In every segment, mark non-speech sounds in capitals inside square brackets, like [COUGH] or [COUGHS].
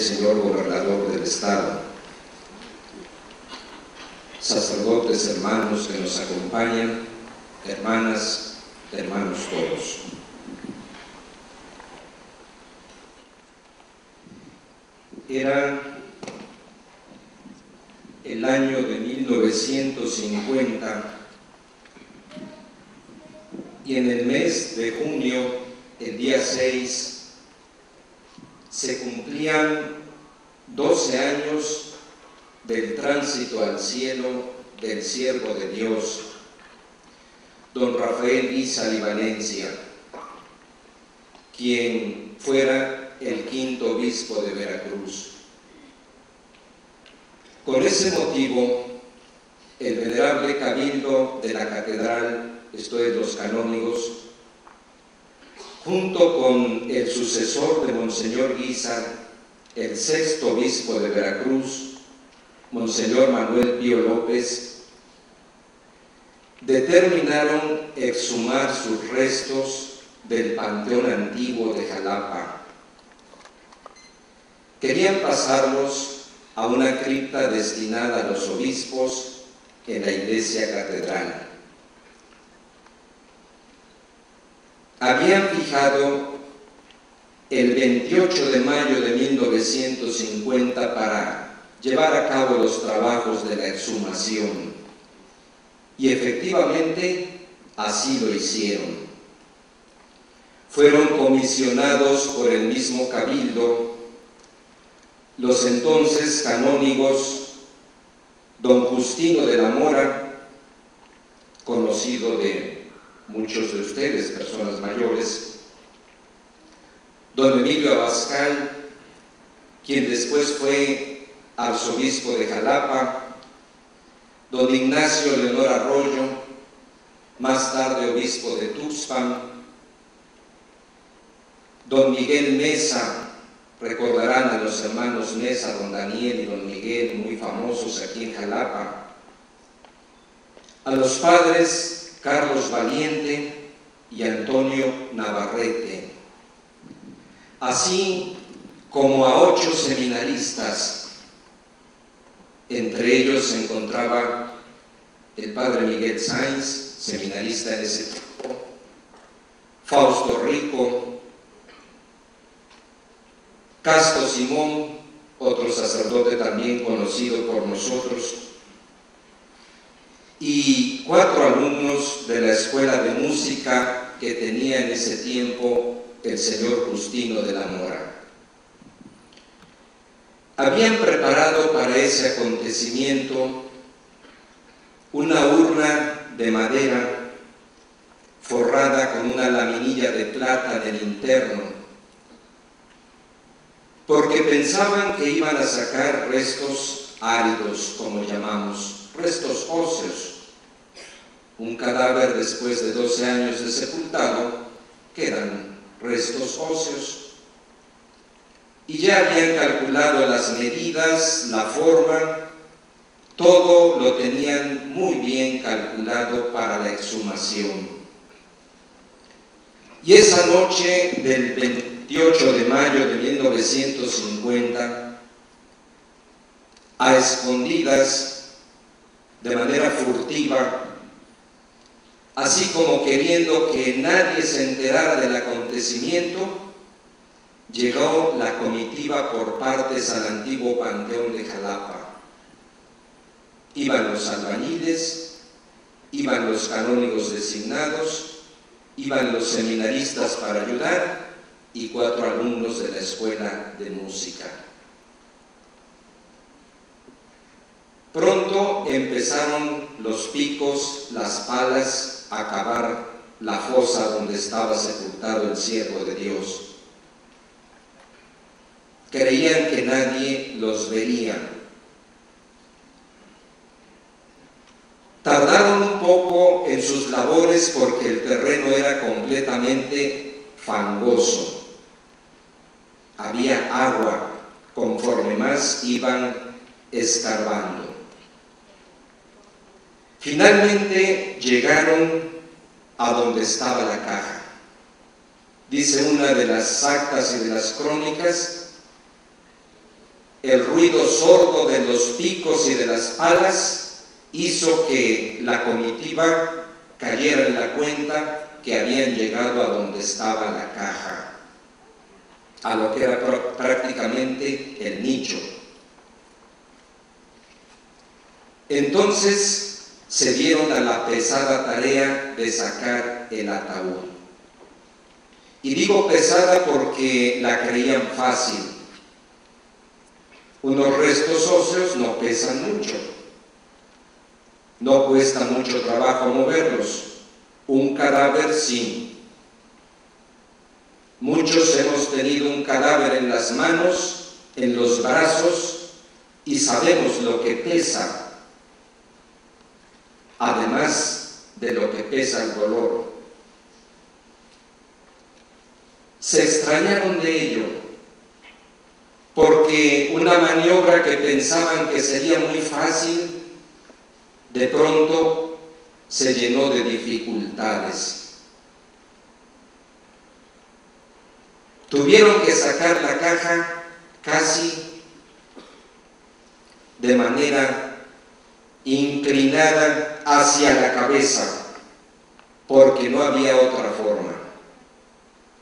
señor gobernador del estado, sacerdotes hermanos que nos acompañan, hermanas, hermanos todos. Era el año de 1950 y en el mes de junio, el día 6, se cumplían 12 años del tránsito al cielo del siervo de Dios, don Rafael Isa Valencia, quien fuera el quinto obispo de Veracruz. Con ese motivo, el venerable cabildo de la catedral, esto es los canónigos, junto con el sucesor de Monseñor Guisa, el sexto obispo de Veracruz, Monseñor Manuel Pío López, determinaron exhumar sus restos del panteón antiguo de Jalapa Querían pasarlos a una cripta destinada a los obispos en la iglesia catedral. Habían fijado el 28 de mayo de 1950 para llevar a cabo los trabajos de la exhumación. Y efectivamente así lo hicieron. Fueron comisionados por el mismo cabildo los entonces canónigos don Justino de la Mora, conocido de muchos de ustedes, personas mayores, don Emilio Abascal, quien después fue arzobispo de Jalapa, don Ignacio Leonor Arroyo, más tarde obispo de Tuxpan, don Miguel Mesa, Recordarán a los hermanos Mesa, don Daniel y don Miguel, muy famosos aquí en Jalapa. A los padres Carlos Valiente y Antonio Navarrete. Así como a ocho seminaristas. Entre ellos se encontraba el padre Miguel Sainz, seminarista en ese tiempo, Fausto Rico, Casto Simón, otro sacerdote también conocido por nosotros, y cuatro alumnos de la escuela de música que tenía en ese tiempo el señor Justino de la Mora. Habían preparado para ese acontecimiento una urna de madera forrada con una laminilla de plata del interno porque pensaban que iban a sacar restos áridos, como llamamos, restos óseos. Un cadáver después de 12 años de sepultado quedan restos óseos. Y ya habían calculado las medidas, la forma, todo lo tenían muy bien calculado para la exhumación. Y esa noche del 20 28 de mayo de 1950, a escondidas, de manera furtiva, así como queriendo que nadie se enterara del acontecimiento, llegó la comitiva por partes al antiguo panteón de Jalapa. Iban los albañiles, iban los canónigos designados, iban los seminaristas para ayudar y cuatro alumnos de la escuela de música. Pronto empezaron los picos, las palas a cavar la fosa donde estaba sepultado el siervo de Dios. Creían que nadie los vería. Tardaron un poco en sus labores porque el terreno era completamente fangoso había agua conforme más iban escarbando. Finalmente llegaron a donde estaba la caja. Dice una de las actas y de las crónicas, el ruido sordo de los picos y de las palas hizo que la comitiva cayera en la cuenta que habían llegado a donde estaba la caja, a lo que era prácticamente el nicho. Entonces se dieron a la pesada tarea de sacar el ataúd. Y digo pesada porque la creían fácil. Unos restos óseos no pesan mucho. No cuesta mucho trabajo moverlos un cadáver sí. Muchos hemos tenido un cadáver en las manos, en los brazos, y sabemos lo que pesa, además de lo que pesa el dolor. Se extrañaron de ello, porque una maniobra que pensaban que sería muy fácil, de pronto se llenó de dificultades. Tuvieron que sacar la caja casi de manera inclinada hacia la cabeza, porque no había otra forma,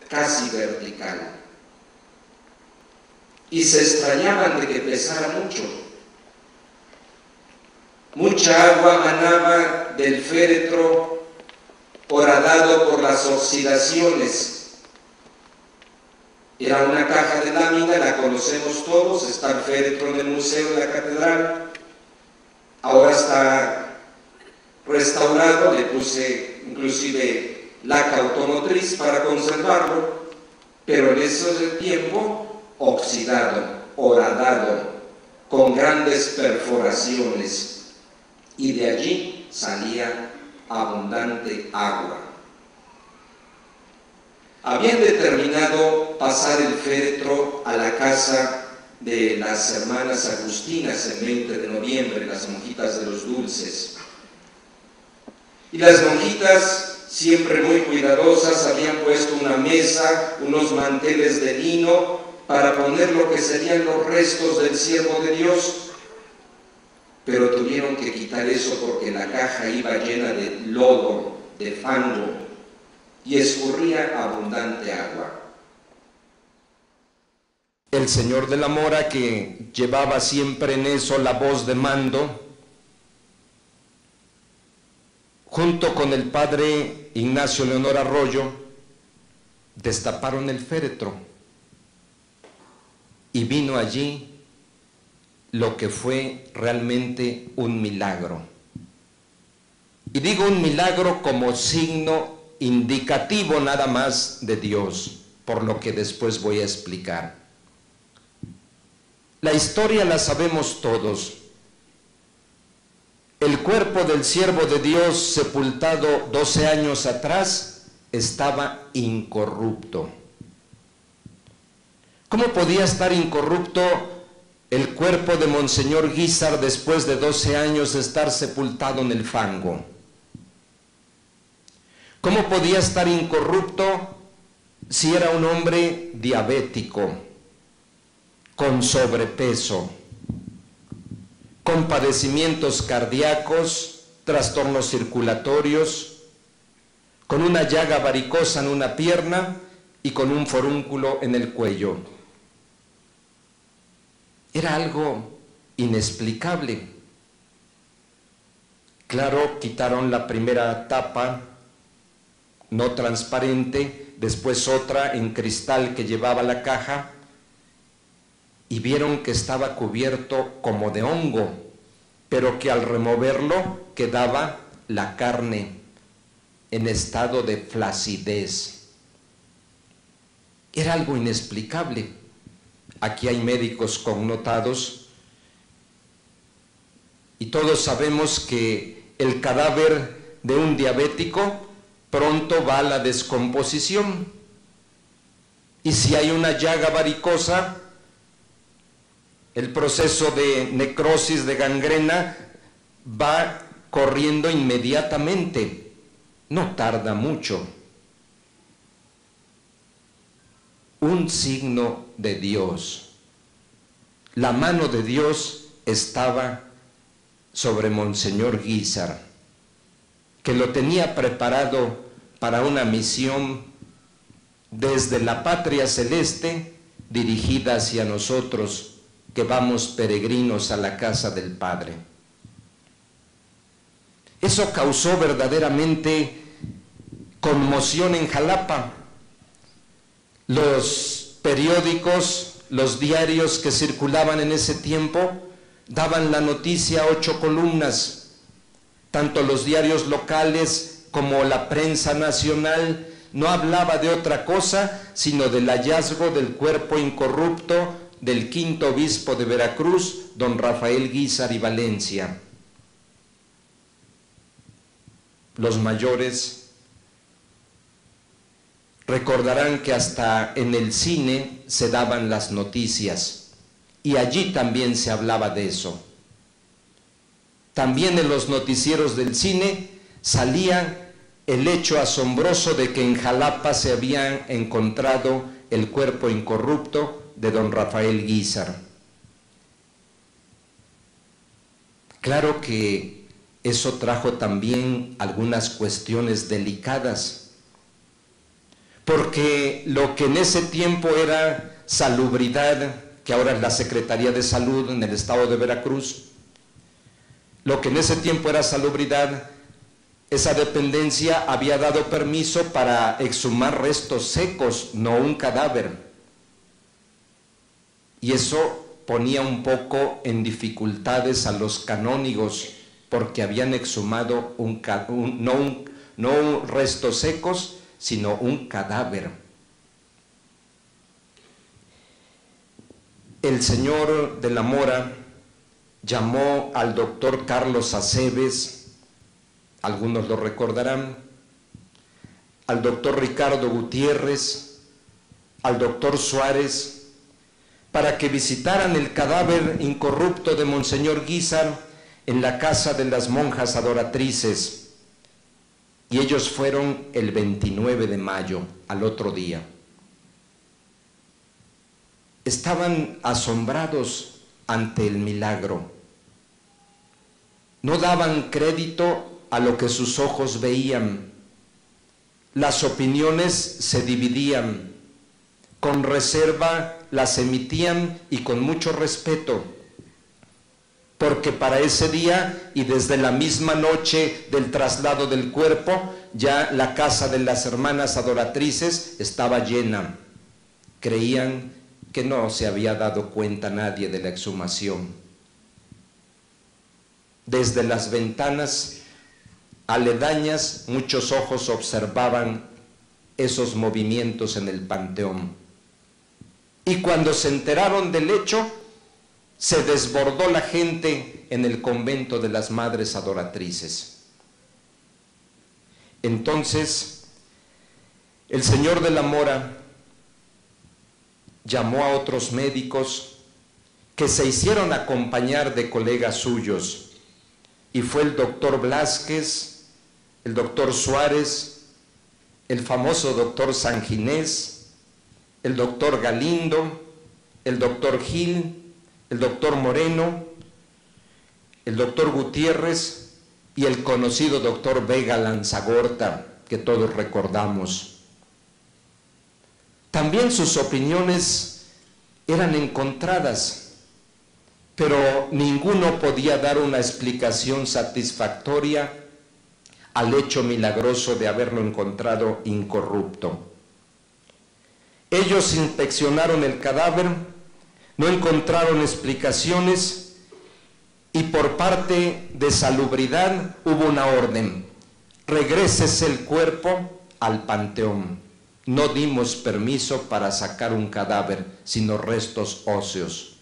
casi vertical. Y se extrañaban de que pesara mucho Mucha agua manaba del féretro horadado por las oxidaciones. Era una caja de lámina, la conocemos todos, está el féretro en el museo de la catedral. Ahora está restaurado, le puse inclusive laca automotriz para conservarlo, pero en ese tiempo oxidado, horadado, con grandes perforaciones y de allí salía abundante agua. Habían determinado pasar el féretro a la casa de las hermanas agustinas el 20 de noviembre, las monjitas de los dulces. Y las monjitas, siempre muy cuidadosas, habían puesto una mesa, unos manteles de lino para poner lo que serían los restos del siervo de Dios pero tuvieron que quitar eso porque la caja iba llena de lodo, de fango, y escurría abundante agua. El señor de la mora, que llevaba siempre en eso la voz de mando, junto con el padre Ignacio Leonor Arroyo, destaparon el féretro y vino allí lo que fue realmente un milagro. Y digo un milagro como signo indicativo nada más de Dios, por lo que después voy a explicar. La historia la sabemos todos. El cuerpo del siervo de Dios sepultado 12 años atrás estaba incorrupto. ¿Cómo podía estar incorrupto el cuerpo de Monseñor Guizar después de 12 años de estar sepultado en el fango. ¿Cómo podía estar incorrupto si era un hombre diabético, con sobrepeso, con padecimientos cardíacos, trastornos circulatorios, con una llaga varicosa en una pierna y con un forúnculo en el cuello? Era algo inexplicable. Claro, quitaron la primera tapa no transparente, después otra en cristal que llevaba la caja y vieron que estaba cubierto como de hongo, pero que al removerlo quedaba la carne en estado de flacidez. Era algo inexplicable. Aquí hay médicos connotados y todos sabemos que el cadáver de un diabético pronto va a la descomposición. Y si hay una llaga varicosa, el proceso de necrosis, de gangrena, va corriendo inmediatamente, no tarda mucho. Un signo de Dios. La mano de Dios estaba sobre Monseñor Guizar, que lo tenía preparado para una misión desde la patria celeste dirigida hacia nosotros que vamos peregrinos a la casa del Padre. Eso causó verdaderamente conmoción en Jalapa. Los periódicos, los diarios que circulaban en ese tiempo daban la noticia a ocho columnas. Tanto los diarios locales como la prensa nacional no hablaba de otra cosa sino del hallazgo del cuerpo incorrupto del quinto obispo de Veracruz, don Rafael Guizar y Valencia. Los mayores recordarán que hasta en el cine se daban las noticias y allí también se hablaba de eso. También en los noticieros del cine salía el hecho asombroso de que en Jalapa se había encontrado el cuerpo incorrupto de don Rafael Guizar. Claro que eso trajo también algunas cuestiones delicadas, porque lo que en ese tiempo era salubridad, que ahora es la Secretaría de Salud en el estado de Veracruz, lo que en ese tiempo era salubridad, esa dependencia había dado permiso para exhumar restos secos, no un cadáver. Y eso ponía un poco en dificultades a los canónigos porque habían exhumado un, no, un, no restos secos, sino un cadáver. El señor de la Mora llamó al doctor Carlos Aceves, algunos lo recordarán, al doctor Ricardo Gutiérrez, al doctor Suárez, para que visitaran el cadáver incorrupto de Monseñor Guizar en la casa de las monjas adoratrices. Y ellos fueron el 29 de mayo, al otro día. Estaban asombrados ante el milagro. No daban crédito a lo que sus ojos veían. Las opiniones se dividían, con reserva las emitían y con mucho respeto, porque para ese día y desde la misma noche del traslado del cuerpo, ya la casa de las hermanas adoratrices estaba llena. Creían que no se había dado cuenta nadie de la exhumación. Desde las ventanas aledañas muchos ojos observaban esos movimientos en el panteón. Y cuando se enteraron del hecho, se desbordó la gente en el convento de las madres adoratrices. Entonces, el señor de la Mora llamó a otros médicos que se hicieron acompañar de colegas suyos, y fue el doctor Blasquez, el doctor Suárez, el famoso doctor Sanginés, el doctor Galindo, el doctor Gil, el doctor Moreno, el doctor Gutiérrez y el conocido doctor Vega Lanzagorta, que todos recordamos. También sus opiniones eran encontradas, pero ninguno podía dar una explicación satisfactoria al hecho milagroso de haberlo encontrado incorrupto. Ellos inspeccionaron el cadáver, no encontraron explicaciones y por parte de salubridad hubo una orden. Regreses el cuerpo al panteón. No dimos permiso para sacar un cadáver, sino restos óseos.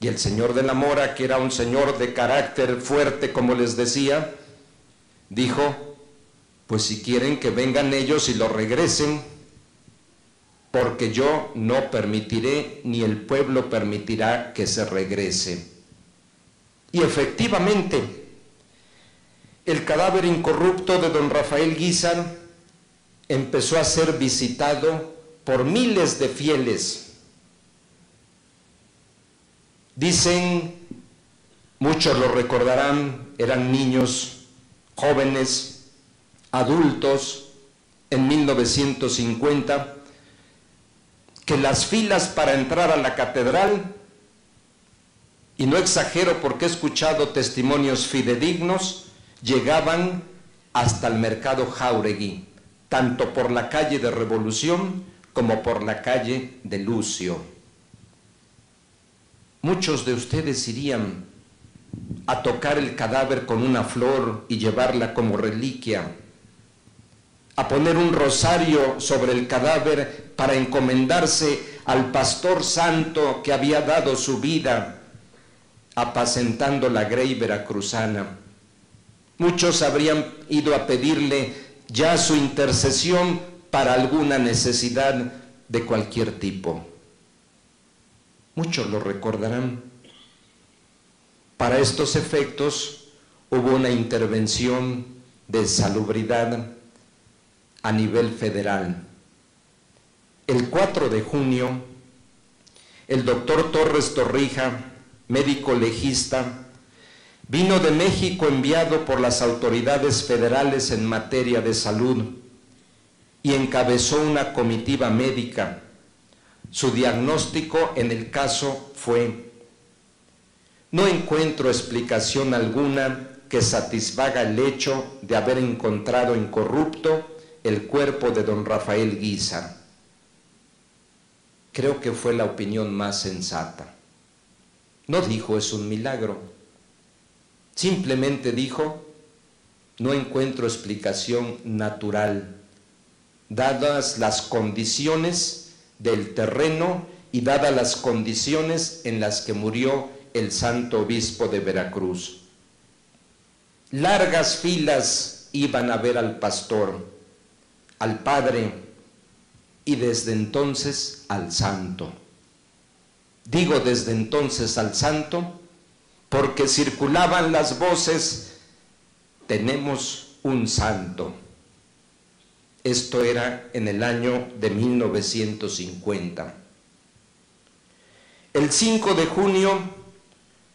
Y el señor de la Mora, que era un señor de carácter fuerte, como les decía, dijo, pues si quieren que vengan ellos y lo regresen, porque yo no permitiré ni el pueblo permitirá que se regrese. Y efectivamente, el cadáver incorrupto de don Rafael Guizar empezó a ser visitado por miles de fieles. Dicen, muchos lo recordarán, eran niños, jóvenes, adultos, en 1950, que las filas para entrar a la catedral, y no exagero porque he escuchado testimonios fidedignos, llegaban hasta el mercado Jauregui, tanto por la calle de Revolución como por la calle de Lucio. Muchos de ustedes irían a tocar el cadáver con una flor y llevarla como reliquia, a poner un rosario sobre el cadáver para encomendarse al pastor santo que había dado su vida apacentando la grey veracruzana. Muchos habrían ido a pedirle ya su intercesión para alguna necesidad de cualquier tipo. Muchos lo recordarán. Para estos efectos hubo una intervención de salubridad a nivel federal. El 4 de junio, el doctor Torres Torrija, médico legista, Vino de México enviado por las autoridades federales en materia de salud y encabezó una comitiva médica. Su diagnóstico en el caso fue, no encuentro explicación alguna que satisfaga el hecho de haber encontrado incorrupto el cuerpo de don Rafael Guisa. Creo que fue la opinión más sensata. No dijo es un milagro Simplemente dijo, no encuentro explicación natural, dadas las condiciones del terreno y dadas las condiciones en las que murió el santo obispo de Veracruz. Largas filas iban a ver al pastor, al padre y desde entonces al santo. Digo desde entonces al santo porque circulaban las voces, tenemos un santo. Esto era en el año de 1950. El 5 de junio,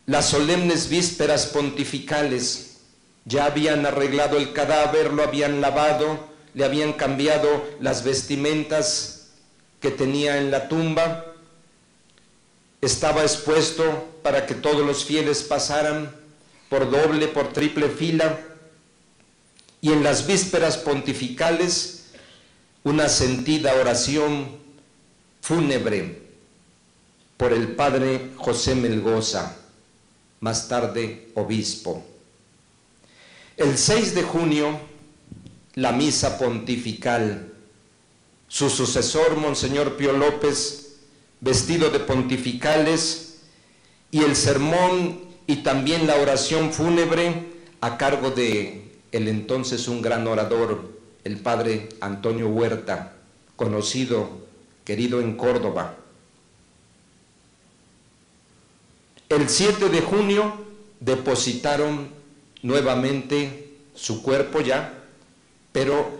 las solemnes vísperas pontificales ya habían arreglado el cadáver, lo habían lavado, le habían cambiado las vestimentas que tenía en la tumba, estaba expuesto para que todos los fieles pasaran por doble, por triple fila, y en las vísperas pontificales una sentida oración fúnebre por el padre José Melgoza, más tarde obispo. El 6 de junio, la misa pontifical. Su sucesor, Monseñor Pío López, vestido de pontificales, y el sermón y también la oración fúnebre a cargo de el entonces un gran orador, el padre Antonio Huerta, conocido, querido en Córdoba. El 7 de junio depositaron nuevamente su cuerpo ya, pero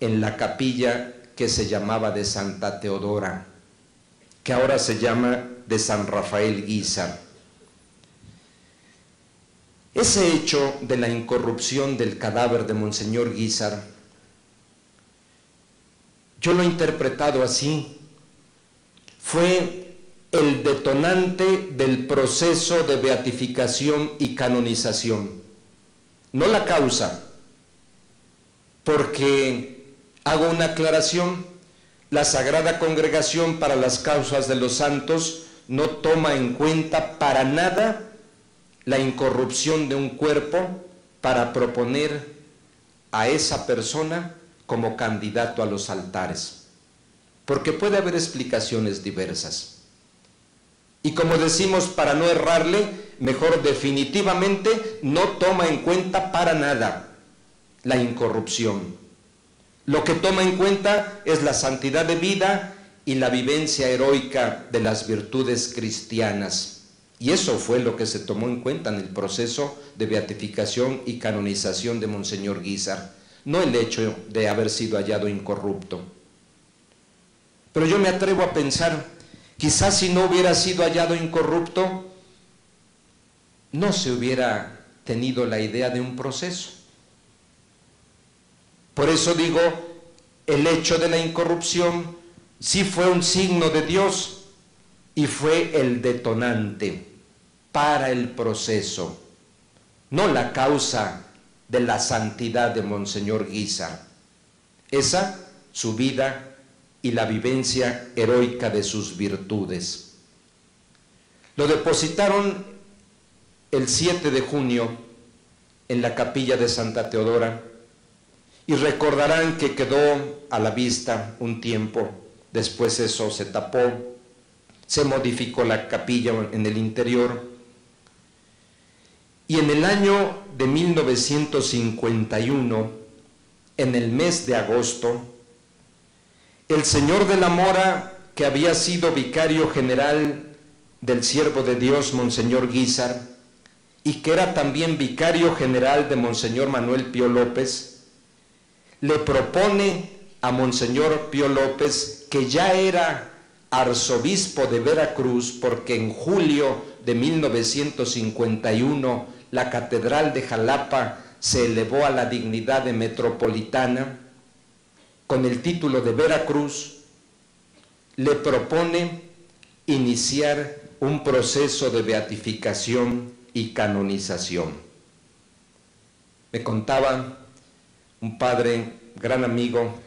en la capilla que se llamaba de Santa Teodora, que ahora se llama de San Rafael Guizar. Ese hecho de la incorrupción del cadáver de Monseñor Guizar, yo lo he interpretado así, fue el detonante del proceso de beatificación y canonización, no la causa, porque hago una aclaración, la Sagrada Congregación para las Causas de los Santos no toma en cuenta para nada la incorrupción de un cuerpo para proponer a esa persona como candidato a los altares. Porque puede haber explicaciones diversas. Y como decimos, para no errarle, mejor definitivamente no toma en cuenta para nada la incorrupción. Lo que toma en cuenta es la santidad de vida y la vivencia heroica de las virtudes cristianas. Y eso fue lo que se tomó en cuenta en el proceso de beatificación y canonización de Monseñor Guizar, no el hecho de haber sido hallado incorrupto. Pero yo me atrevo a pensar, quizás si no hubiera sido hallado incorrupto, no se hubiera tenido la idea de un proceso. Por eso digo, el hecho de la incorrupción sí fue un signo de Dios y fue el detonante para el proceso, no la causa de la santidad de Monseñor Guizar. Esa, su vida y la vivencia heroica de sus virtudes. Lo depositaron el 7 de junio en la capilla de Santa Teodora y recordarán que quedó a la vista un tiempo, después eso se tapó, se modificó la capilla en el interior. Y en el año de 1951, en el mes de agosto, el señor de la Mora, que había sido vicario general del siervo de Dios, Monseñor Guizar, y que era también vicario general de Monseñor Manuel Pío López, le propone a Monseñor Pío López, que ya era arzobispo de Veracruz, porque en julio de 1951 la Catedral de Jalapa se elevó a la dignidad de metropolitana, con el título de Veracruz, le propone iniciar un proceso de beatificación y canonización. Me contaba un padre, gran amigo,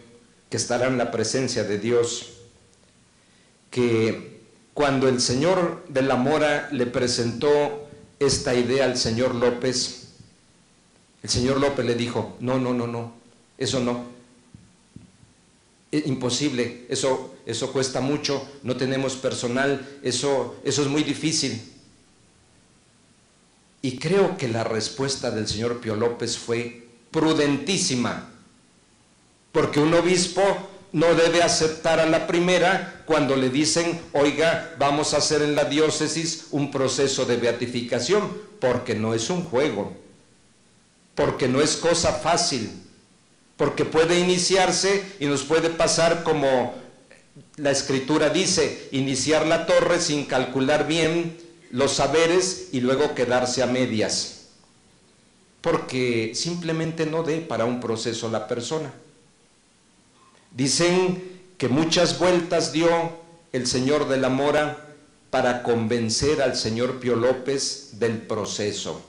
que estará en la presencia de Dios, que cuando el señor de la Mora le presentó esta idea al señor López, el señor López le dijo, no, no, no, no, eso no, es imposible, eso, eso cuesta mucho, no tenemos personal, eso, eso es muy difícil. Y creo que la respuesta del señor Pío López fue prudentísima, porque un obispo no debe aceptar a la primera cuando le dicen, oiga, vamos a hacer en la diócesis un proceso de beatificación, porque no es un juego, porque no es cosa fácil, porque puede iniciarse y nos puede pasar como la escritura dice, iniciar la torre sin calcular bien los saberes y luego quedarse a medias, porque simplemente no dé para un proceso la persona. Dicen que muchas vueltas dio el señor de la Mora para convencer al señor Pío López del proceso.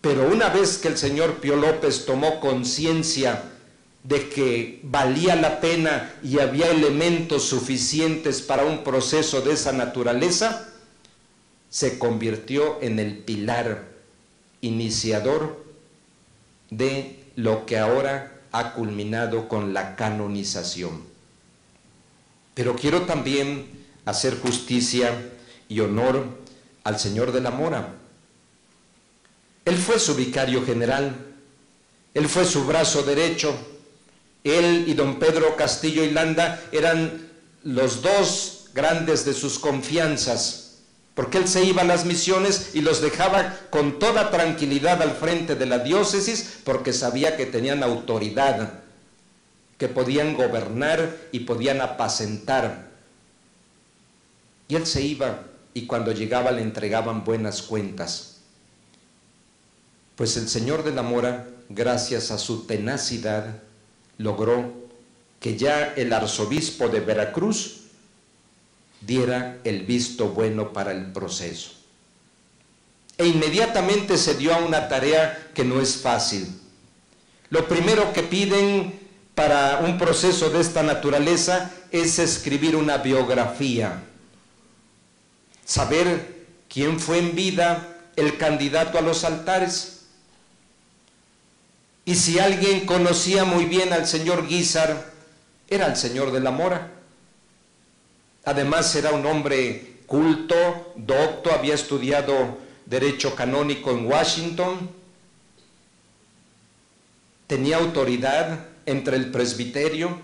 Pero una vez que el señor Pío López tomó conciencia de que valía la pena y había elementos suficientes para un proceso de esa naturaleza, se convirtió en el pilar iniciador de lo que ahora ha culminado con la canonización. Pero quiero también hacer justicia y honor al Señor de la Mora. Él fue su vicario general, él fue su brazo derecho, él y don Pedro Castillo y Landa eran los dos grandes de sus confianzas, porque él se iba a las misiones y los dejaba con toda tranquilidad al frente de la diócesis, porque sabía que tenían autoridad, que podían gobernar y podían apacentar. Y él se iba y cuando llegaba le entregaban buenas cuentas. Pues el Señor de la Mora, gracias a su tenacidad, logró que ya el arzobispo de Veracruz diera el visto bueno para el proceso. E inmediatamente se dio a una tarea que no es fácil. Lo primero que piden para un proceso de esta naturaleza es escribir una biografía, saber quién fue en vida el candidato a los altares, y si alguien conocía muy bien al señor Guizar, era el señor de la Mora. Además era un hombre culto, docto, había estudiado derecho canónico en Washington, tenía autoridad entre el presbiterio.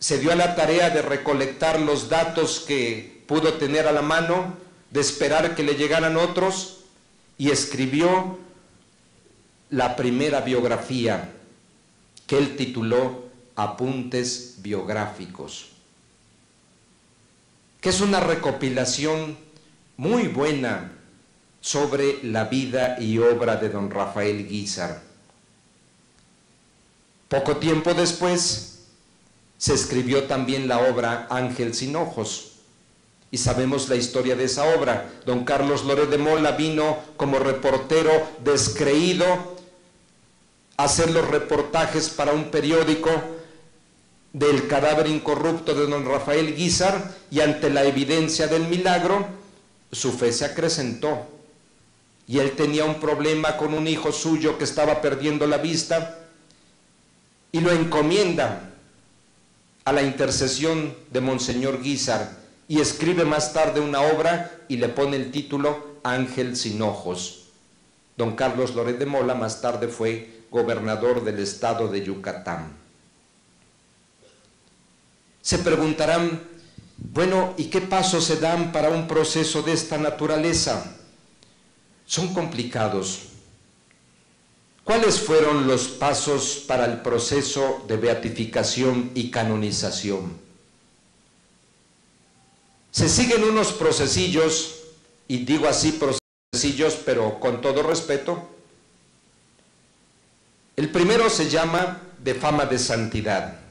Se dio a la tarea de recolectar los datos que pudo tener a la mano, de esperar que le llegaran otros y escribió la primera biografía que él tituló Apuntes biográficos, que es una recopilación muy buena sobre la vida y obra de don Rafael Guizar. Poco tiempo después se escribió también la obra Ángel sin ojos. Y sabemos la historia de esa obra. Don Carlos Loré de Mola vino como reportero descreído a hacer los reportajes para un periódico del cadáver incorrupto de don Rafael Guizar y ante la evidencia del milagro, su fe se acrecentó. Y él tenía un problema con un hijo suyo que estaba perdiendo la vista y lo encomienda a la intercesión de Monseñor Guizar y escribe más tarde una obra y le pone el título Ángel sin ojos. Don Carlos Loret de Mola más tarde fue gobernador del estado de Yucatán. Se preguntarán, bueno, ¿y qué pasos se dan para un proceso de esta naturaleza? Son complicados. ¿Cuáles fueron los pasos para el proceso de beatificación y canonización? Se siguen unos procesillos, y digo así procesillos, pero con todo respeto. El primero se llama de fama de santidad.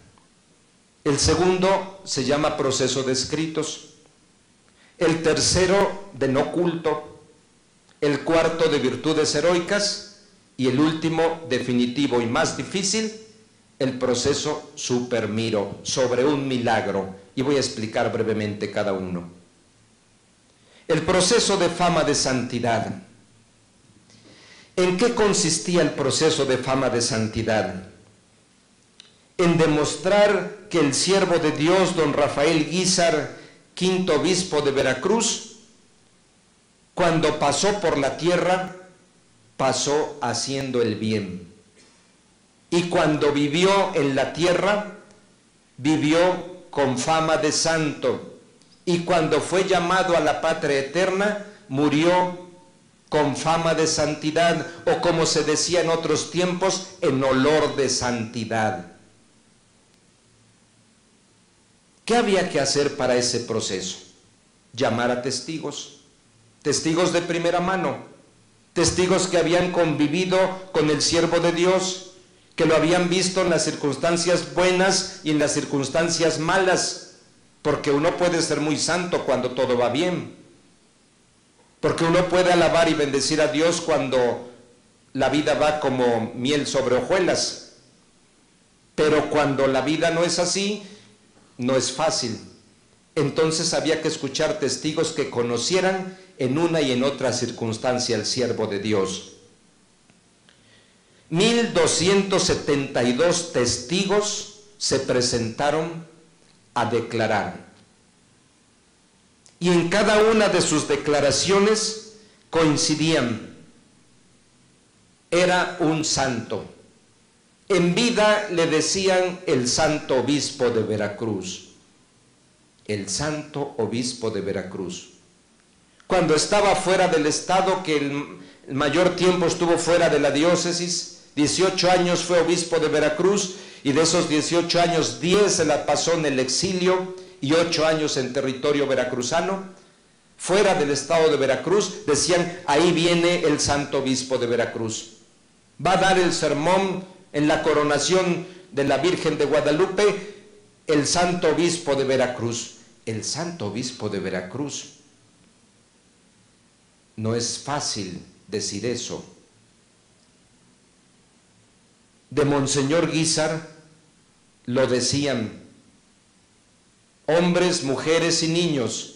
El segundo se llama proceso de escritos. El tercero de no culto. El cuarto de virtudes heroicas y el último, definitivo y más difícil, el proceso supermiro, sobre un milagro. Y voy a explicar brevemente cada uno. El proceso de fama de santidad. ¿En qué consistía el proceso de fama de santidad? En demostrar que el siervo de Dios, don Rafael Guizar, quinto obispo de Veracruz, cuando pasó por la tierra, pasó haciendo el bien. Y cuando vivió en la tierra, vivió con fama de santo. Y cuando fue llamado a la patria eterna, murió con fama de santidad, o como se decía en otros tiempos, en olor de santidad. ¿Qué había que hacer para ese proceso? Llamar a testigos, testigos de primera mano, testigos que habían convivido con el siervo de Dios, que lo habían visto en las circunstancias buenas y en las circunstancias malas, porque uno puede ser muy santo cuando todo va bien, porque uno puede alabar y bendecir a Dios cuando la vida va como miel sobre hojuelas, pero cuando la vida no es así, no es fácil. Entonces había que escuchar testigos que conocieran en una y en otra circunstancia el siervo de Dios. 1272 testigos se presentaron a declarar. Y en cada una de sus declaraciones coincidían. Era un santo. En vida le decían el santo obispo de Veracruz. El santo obispo de Veracruz cuando estaba fuera del Estado, que el, mayor tiempo estuvo fuera de la diócesis, 18 años fue obispo de Veracruz y de esos 18 años 10 se la pasó en el exilio y 8 años en territorio veracruzano. Fuera del estado de Veracruz, decían, ahí viene el santo obispo de Veracruz. Va a dar el sermón en la coronación de la Virgen de Guadalupe, el santo obispo de Veracruz. El santo obispo de Veracruz no es fácil decir eso. De Monseñor Guizar lo decían hombres, mujeres y niños,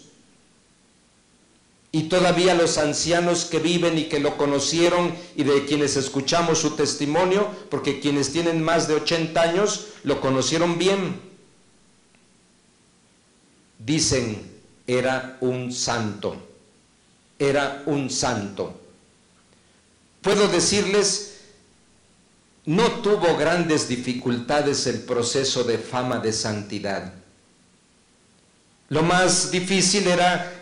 y todavía los ancianos que viven y que lo conocieron y de quienes escuchamos su testimonio, porque quienes tienen más de 80 años lo conocieron bien. Dicen, era un santo era un santo. Puedo decirles no tuvo grandes dificultades el proceso de fama de santidad. Lo más difícil era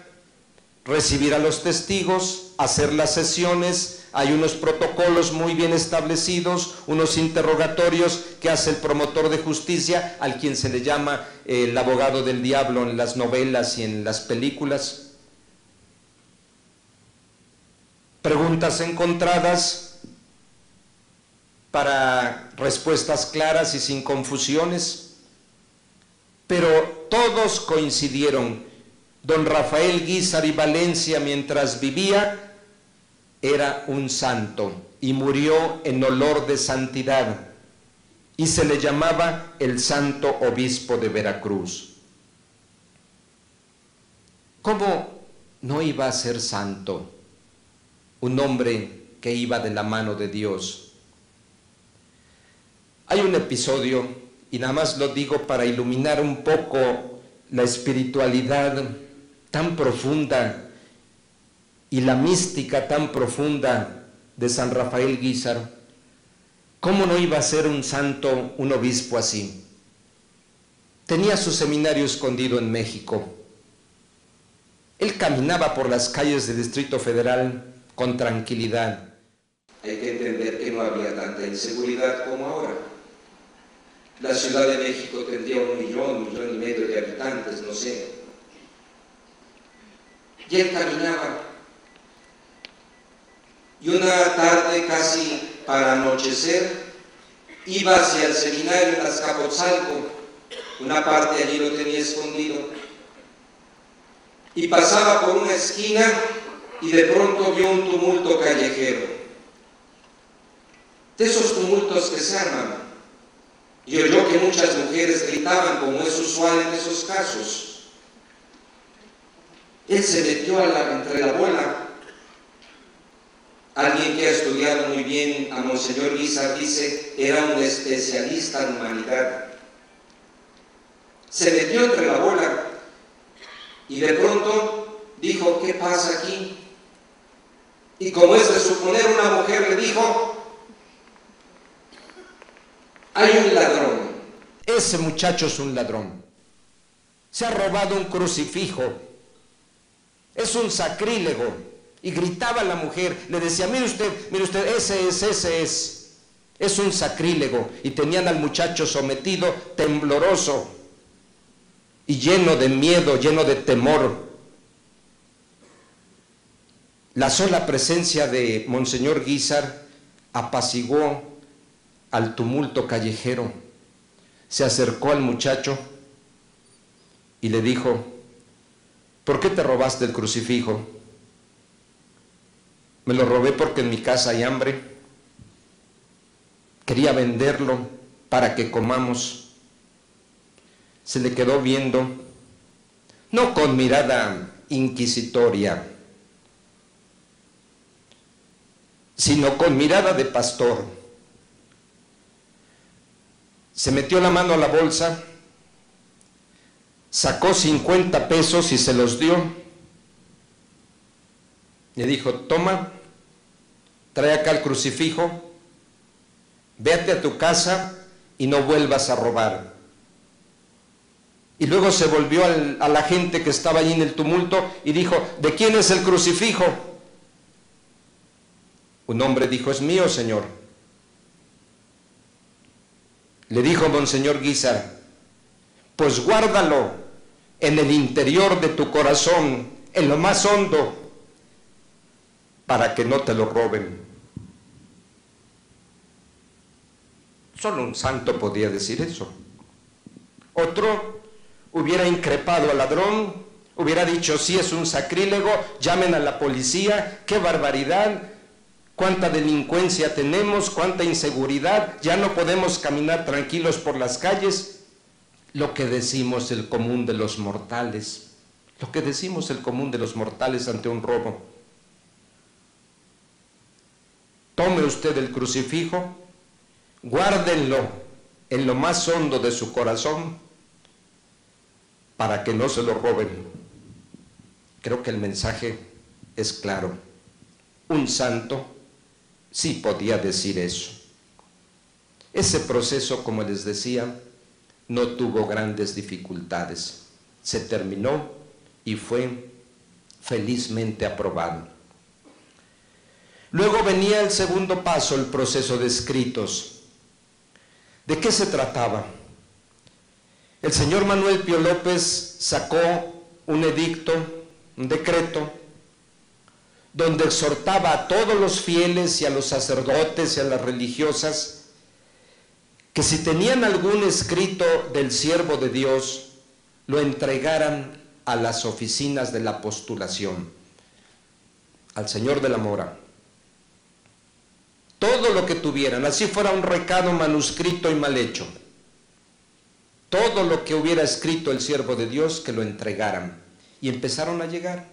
recibir a los testigos, hacer las sesiones, hay unos protocolos muy bien establecidos, unos interrogatorios que hace el promotor de justicia, al quien se le llama el abogado del diablo en las novelas y en las películas. Preguntas encontradas para respuestas claras y sin confusiones, pero todos coincidieron. Don Rafael Guizar y Valencia, mientras vivía, era un santo y murió en olor de santidad y se le llamaba el santo obispo de Veracruz. ¿Cómo no iba a ser santo un hombre que iba de la mano de Dios? Hay un episodio, y nada más lo digo para iluminar un poco la espiritualidad tan profunda y la mística tan profunda de San Rafael Guízar, ¿cómo no iba a ser un santo, un obispo así? Tenía su seminario escondido en México. Él caminaba por las calles del Distrito Federal con tranquilidad. Hay que entender que no había tanta inseguridad como ahora. La Ciudad de México tendría un millón, un millón y medio de habitantes, no sé. Y él caminaba. Y una tarde casi para anochecer iba hacia el seminario en Azcapotzalco, una parte allí lo tenía escondido, y pasaba por una esquina y de pronto vio un tumulto callejero, de esos tumultos que se arman, y oyó que muchas mujeres gritaban como es usual en esos casos. Él se metió entre la bola Alguien que ha estudiado muy bien a Monseñor Guizar dice, era un especialista en humanidad. Se metió entre la bola y de pronto dijo, ¿qué pasa aquí? Y como es de suponer, una mujer le dijo, hay un ladrón. Ese muchacho es un ladrón. Se ha robado un crucifijo. Es un sacrílego. Y gritaba la mujer, le decía, mire usted, mire usted, ese es, ese es. Es un sacrílego. Y tenían al muchacho sometido, tembloroso y lleno de miedo, lleno de temor. La sola presencia de Monseñor Guizar apaciguó al tumulto callejero. Se acercó al muchacho y le dijo, ¿por qué te robaste el crucifijo? Me lo robé porque en mi casa hay hambre. Quería venderlo para que comamos. Se le quedó viendo, no con mirada inquisitoria, sino con mirada de pastor. Se metió la mano a la bolsa, sacó 50 pesos y se los dio. Le dijo, toma, trae acá el crucifijo, vete a tu casa y no vuelvas a robar. Y luego se volvió a la gente que estaba allí en el tumulto y dijo, ¿de quién es el crucifijo? Un hombre dijo, es mío, Señor. Le dijo Monseñor Guizar, pues guárdalo en el interior de tu corazón, en lo más hondo, para que no te lo roben. Solo un santo podía decir eso. Otro hubiera increpado al ladrón, hubiera dicho, si es un sacrílego, llamen a la policía, qué barbaridad, cuánta delincuencia tenemos, cuánta inseguridad, ya no podemos caminar tranquilos por las calles. Lo que decimos el común de los mortales, lo que decimos el común de los mortales ante un robo. Tome usted el crucifijo, guárdenlo en lo más hondo de su corazón para que no se lo roben. Creo que el mensaje es claro. Un santo sí podía decir eso. Ese proceso, como les decía, no tuvo grandes dificultades. Se terminó y fue felizmente aprobado. Luego venía el segundo paso, el proceso de escritos. ¿De qué se trataba? El señor Manuel Pío López sacó un edicto, un decreto, donde exhortaba a todos los fieles y a los sacerdotes y a las religiosas que si tenían algún escrito del siervo de Dios, lo entregaran a las oficinas de la postulación, al Señor de la Mora. Todo lo que tuvieran, así fuera un recado manuscrito y mal hecho, todo lo que hubiera escrito el siervo de Dios, que lo entregaran. Y empezaron a llegar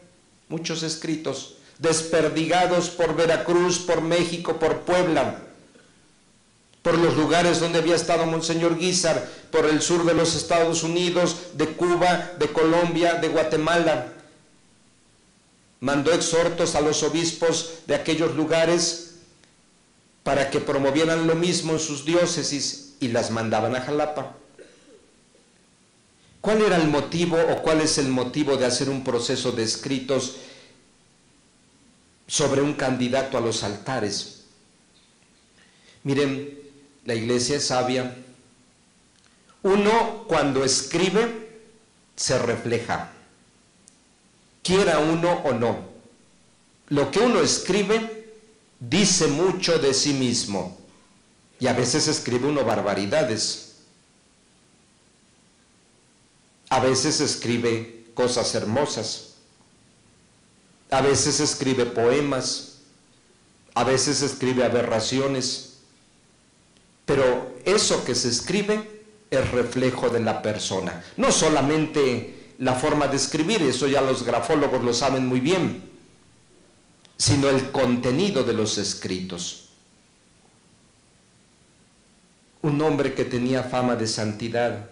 muchos escritos, desperdigados por Veracruz, por México, por Puebla, por los lugares donde había estado Monseñor Guizar, por el sur de los Estados Unidos, de Cuba, de Colombia, de Guatemala. Mandó exhortos a los obispos de aquellos lugares para que promovieran lo mismo en sus diócesis y las mandaban a Jalapa. ¿Cuál era el motivo o cuál es el motivo de hacer un proceso de escritos sobre un candidato a los altares? Miren, la iglesia es sabia. Uno cuando escribe se refleja, quiera uno o no. Lo que uno escribe dice mucho de sí mismo y a veces escribe uno barbaridades. A veces escribe cosas hermosas. A veces escribe poemas. A veces escribe aberraciones. Pero eso que se escribe es reflejo de la persona. No solamente la forma de escribir, eso ya los grafólogos lo saben muy bien, sino el contenido de los escritos. Un hombre que tenía fama de santidad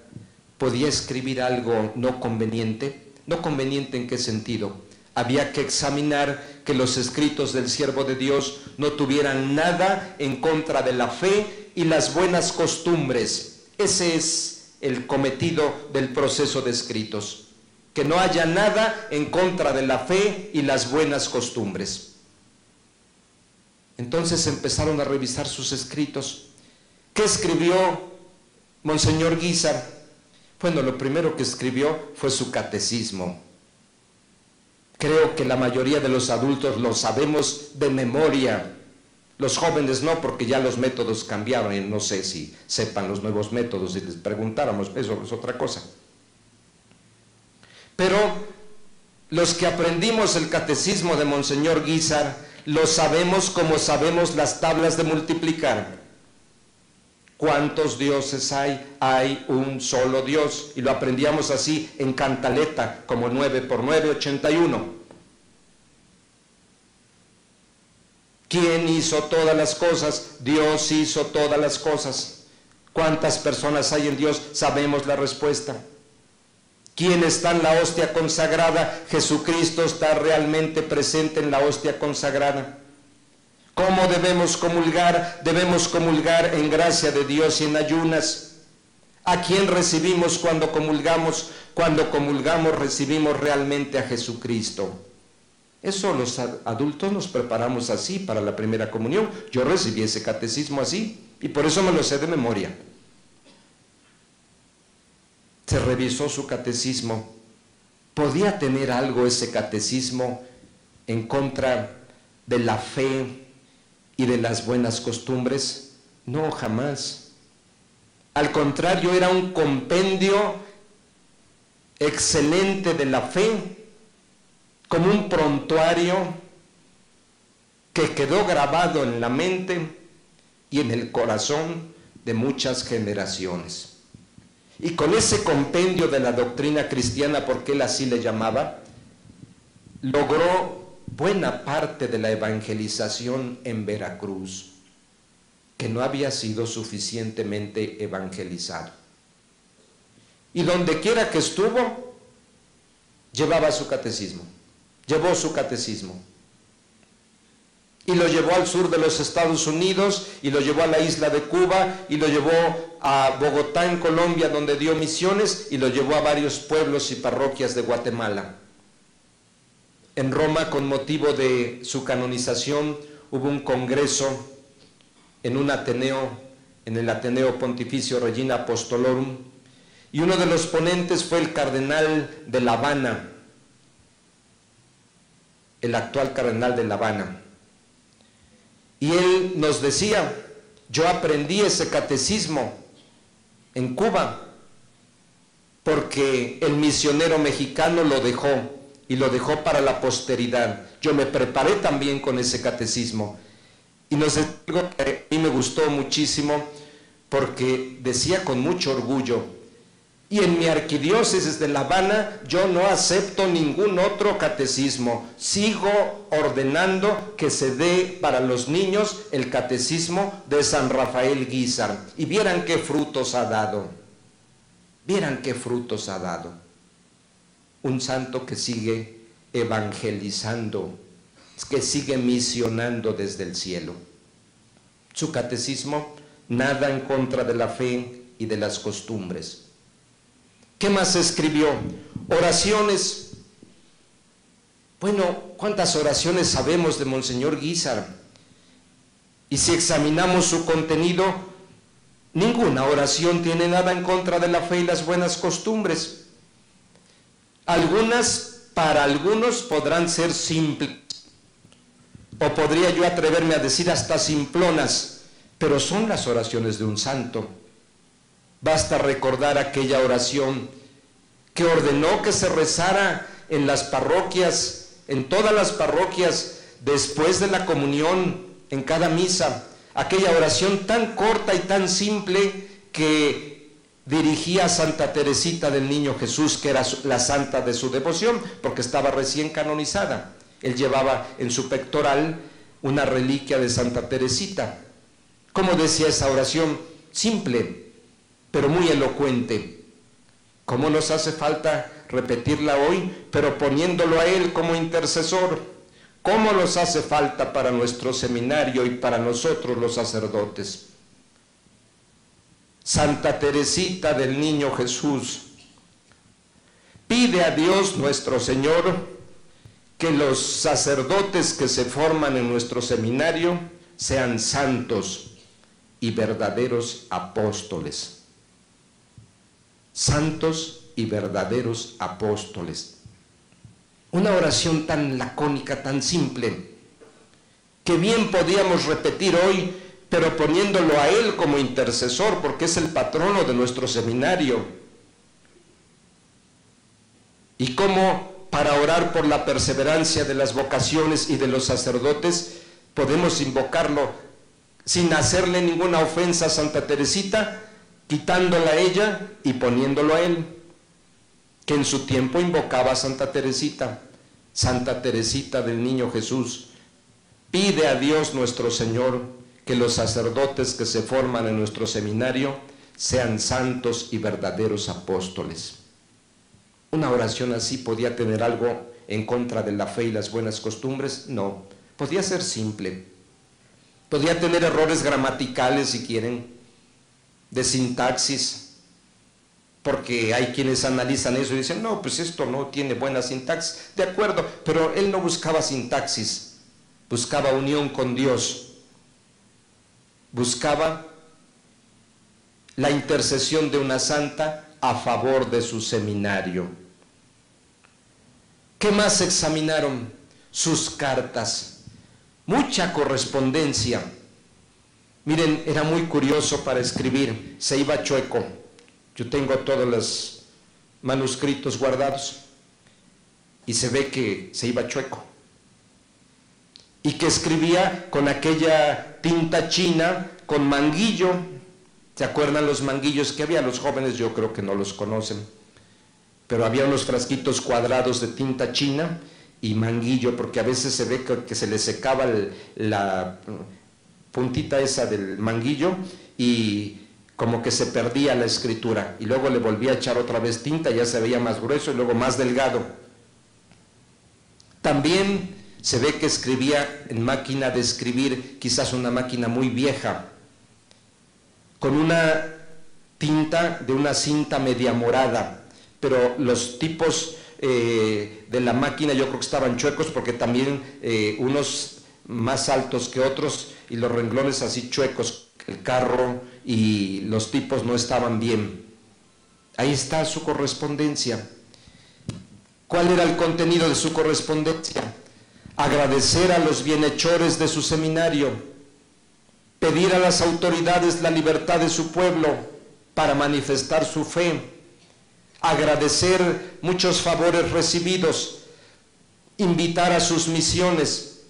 podía escribir algo no conveniente. ¿No conveniente en qué sentido? Había que examinar que los escritos del siervo de Dios no tuvieran nada en contra de la fe y las buenas costumbres. Ese es el cometido del proceso de escritos. Que no haya nada en contra de la fe y las buenas costumbres. Entonces empezaron a revisar sus escritos. ¿Qué escribió Monseñor Guizar? Bueno, lo primero que escribió fue su catecismo. Creo que la mayoría de los adultos lo sabemos de memoria los jóvenes no, porque ya los métodos cambiaron y no sé si sepan los nuevos métodos, si les preguntáramos, eso es otra cosa. Pero los que aprendimos el catecismo de Monseñor Guizar, lo sabemos como sabemos las tablas de multiplicar. ¿Cuántos dioses hay? Hay un solo Dios. Y lo aprendíamos así en cantaleta, como 9 por 9, 81. ¿Quién hizo todas las cosas? Dios hizo todas las cosas. ¿Cuántas personas hay en Dios? Sabemos la respuesta. ¿Quién está en la hostia consagrada? Jesucristo está realmente presente en la hostia consagrada. ¿Cómo debemos comulgar? Debemos comulgar en gracia de Dios y en ayunas. ¿A quién recibimos cuando comulgamos? Cuando comulgamos recibimos realmente a Jesucristo. Eso los adultos nos preparamos así para la primera comunión. Yo recibí ese catecismo así y por eso me lo sé de memoria. Se revisó su catecismo. ¿Podía tener algo ese catecismo en contra de la fe y de las buenas costumbres? No, jamás. Al contrario, era un compendio excelente de la fe como un prontuario que quedó grabado en la mente y en el corazón de muchas generaciones. Y con ese compendio de la doctrina cristiana, porque él así le llamaba, logró buena parte de la evangelización en Veracruz, que no había sido suficientemente evangelizado. Y donde quiera que estuvo, llevaba su catecismo llevó su catecismo. y lo llevó al sur de los Estados Unidos y lo llevó a la isla de Cuba y lo llevó a Bogotá en Colombia donde dio misiones y lo llevó a varios pueblos y parroquias de Guatemala. En Roma con motivo de su canonización hubo un congreso en un Ateneo, en el Ateneo Pontificio Regina Apostolorum y uno de los ponentes fue el cardenal de La Habana, el actual cardenal de La Habana. Y él nos decía, yo aprendí ese catecismo en Cuba porque el misionero mexicano lo dejó y lo dejó para la posteridad. Yo me preparé también con ese catecismo. Y nos decía algo que a mí me gustó muchísimo porque decía con mucho orgullo, y en mi arquidiócesis de La Habana yo no acepto ningún otro catecismo. Sigo ordenando que se dé para los niños el catecismo de San Rafael Guizar. Y vieran qué frutos ha dado. Vieran qué frutos ha dado. Un santo que sigue evangelizando, que sigue misionando desde el cielo. Su catecismo nada en contra de la fe y de las costumbres ¿Qué más escribió? Oraciones. Bueno, ¿cuántas oraciones sabemos de Monseñor Guizar? Y si examinamos su contenido, ninguna oración tiene nada en contra de la fe y las buenas costumbres. Algunas, para algunos, podrán ser simples, o podría yo atreverme a decir hasta simplonas, pero son las oraciones de un santo. Basta recordar aquella oración que ordenó que se rezara en las parroquias, en todas las parroquias, después de la comunión, en cada misa, aquella oración tan corta y tan simple que dirigía a Santa Teresita del Niño Jesús, que era la santa de su devoción, porque estaba recién canonizada. Él llevaba en su pectoral una reliquia de Santa Teresita. ¿Cómo decía esa oración? Simple, pero muy elocuente. ¿Cómo nos hace falta repetirla hoy, pero poniéndolo a Él como intercesor? ¿Cómo nos hace falta para nuestro seminario y para nosotros los sacerdotes? Santa Teresita del Niño Jesús, pide a Dios nuestro Señor que los sacerdotes que se forman en nuestro seminario sean santos y verdaderos apóstoles santos y verdaderos apóstoles. Una oración tan lacónica, tan simple, que bien podíamos repetir hoy, pero poniéndolo a Él como intercesor, porque es el patrono de nuestro seminario. Y cómo para orar por la perseverancia de las vocaciones y de los sacerdotes podemos invocarlo sin hacerle ninguna ofensa a Santa Teresita, quitándola a ella y poniéndolo a él, que en su tiempo invocaba a Santa Teresita, Santa Teresita del Niño Jesús. Pide a Dios nuestro Señor que los sacerdotes que se forman en nuestro seminario sean santos y verdaderos apóstoles. ¿Una oración así podía tener algo en contra de la fe y las buenas costumbres? No, podía ser simple. Podía tener errores gramaticales si quieren, de sintaxis, porque hay quienes analizan eso y dicen, no, pues esto no tiene buena sintaxis. De acuerdo, pero él no buscaba sintaxis, buscaba unión con Dios, buscaba la intercesión de una santa a favor de su seminario. ¿Qué más examinaron? Sus cartas. Mucha correspondencia Miren, era muy curioso para escribir, se iba chueco. Yo tengo todos los manuscritos guardados y se ve que se iba chueco. Y que escribía con aquella tinta china, con manguillo. ¿Se acuerdan los manguillos que había? Los jóvenes yo creo que no los conocen. Pero había unos frasquitos cuadrados de tinta china y manguillo, porque a veces se ve que, se le secaba la puntita esa del manguillo y como que se perdía la escritura y luego le volvía a echar otra vez tinta, ya se veía más grueso y luego más delgado. También Se ve que escribía en máquina de escribir, quizás una máquina muy vieja, con una tinta de una cinta media morada, pero los tipos eh, de la máquina yo creo que estaban chuecos porque también eh, unos más altos que otros y los renglones así chuecos, el carro y los tipos no estaban bien. Ahí está su correspondencia. ¿Cuál era el contenido de su correspondencia? Agradecer a los bienhechores de su seminario, pedir a las autoridades la libertad de su pueblo para manifestar su fe, agradecer muchos favores recibidos, invitar a sus misiones,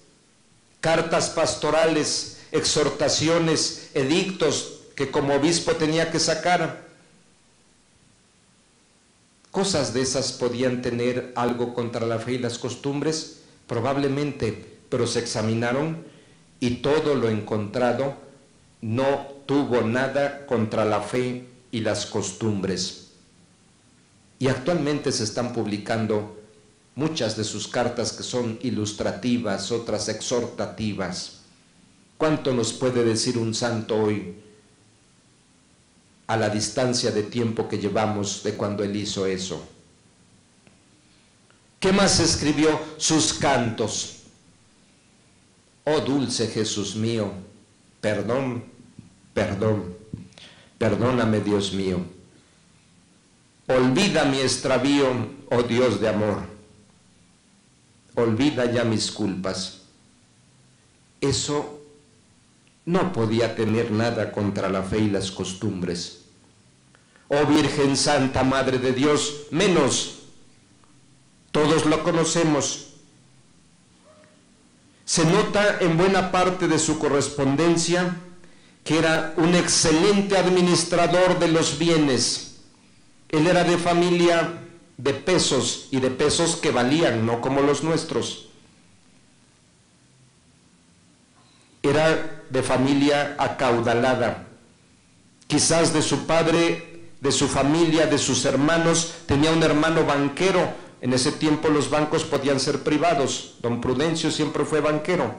cartas pastorales, exhortaciones, edictos que como obispo tenía que sacar. Cosas de esas podían tener algo contra la fe y las costumbres, probablemente, pero se examinaron y todo lo encontrado no tuvo nada contra la fe y las costumbres. Y actualmente se están publicando muchas de sus cartas que son ilustrativas, otras exhortativas. ¿Cuánto nos puede decir un santo hoy a la distancia de tiempo que llevamos de cuando él hizo eso? ¿Qué más escribió? Sus cantos. Oh dulce Jesús mío, perdón, perdón, perdóname Dios mío. Olvida mi extravío, oh Dios de amor. Olvida ya mis culpas. Eso no podía tener nada contra la fe y las costumbres. Oh Virgen Santa, Madre de Dios, menos. Todos lo conocemos. Se nota en buena parte de su correspondencia que era un excelente administrador de los bienes. Él era de familia de pesos y de pesos que valían, no como los nuestros. Era de familia acaudalada. Quizás de su padre, de su familia, de sus hermanos, tenía un hermano banquero. En ese tiempo los bancos podían ser privados. Don Prudencio siempre fue banquero.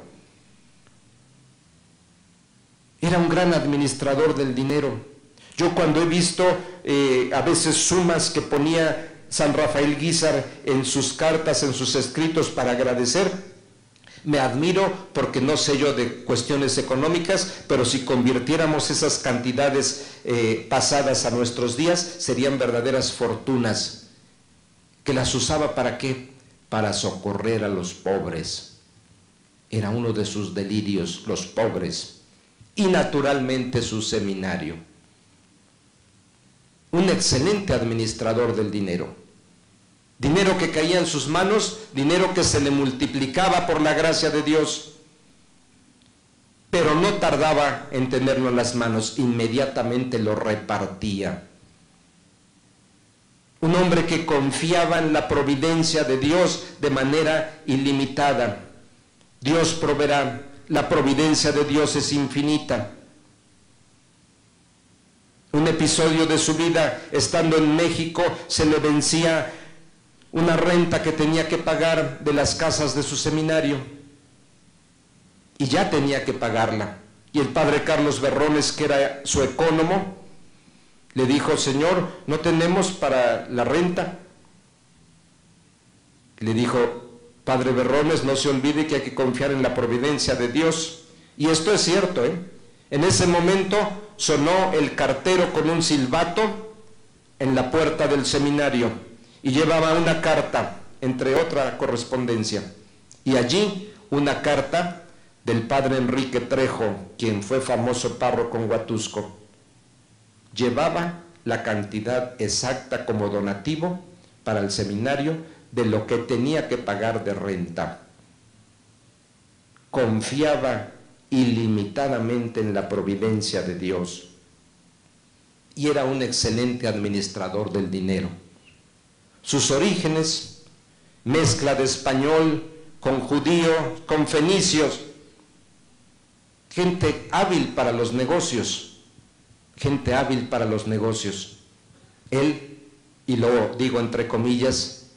Era un gran administrador del dinero. Yo cuando he visto eh, a veces sumas que ponía San Rafael Guizar en sus cartas, en sus escritos para agradecer, me admiro porque no sé yo de cuestiones económicas, pero si convirtiéramos esas cantidades eh, pasadas a nuestros días, serían verdaderas fortunas. ¿Que las usaba para qué? Para socorrer a los pobres. Era uno de sus delirios, los pobres. Y naturalmente su seminario. Un excelente administrador del dinero dinero que caía en sus manos, dinero que se le multiplicaba por la gracia de Dios, pero no tardaba en tenerlo en las manos, inmediatamente lo repartía. Un hombre que confiaba en la providencia de Dios de manera ilimitada. Dios proveerá, la providencia de Dios es infinita. Un episodio de su vida, estando en México, se le vencía una renta que tenía que pagar de las casas de su seminario y ya tenía que pagarla. Y el padre Carlos Berrones, que era su ecónomo, le dijo, Señor, no tenemos para la renta. Le dijo, Padre Berrones, no se olvide que hay que confiar en la providencia de Dios. Y esto es cierto, ¿eh? En ese momento sonó el cartero con un silbato en la puerta del seminario y llevaba una carta, entre otra correspondencia, y allí una carta del padre Enrique Trejo, quien fue famoso párroco en Huatusco. Llevaba la cantidad exacta como donativo para el seminario de lo que tenía que pagar de renta. Confiaba ilimitadamente en la providencia de Dios y era un excelente administrador del dinero sus orígenes, mezcla de español con judío, con fenicios, gente hábil para los negocios, gente hábil para los negocios. Él, y lo digo entre comillas,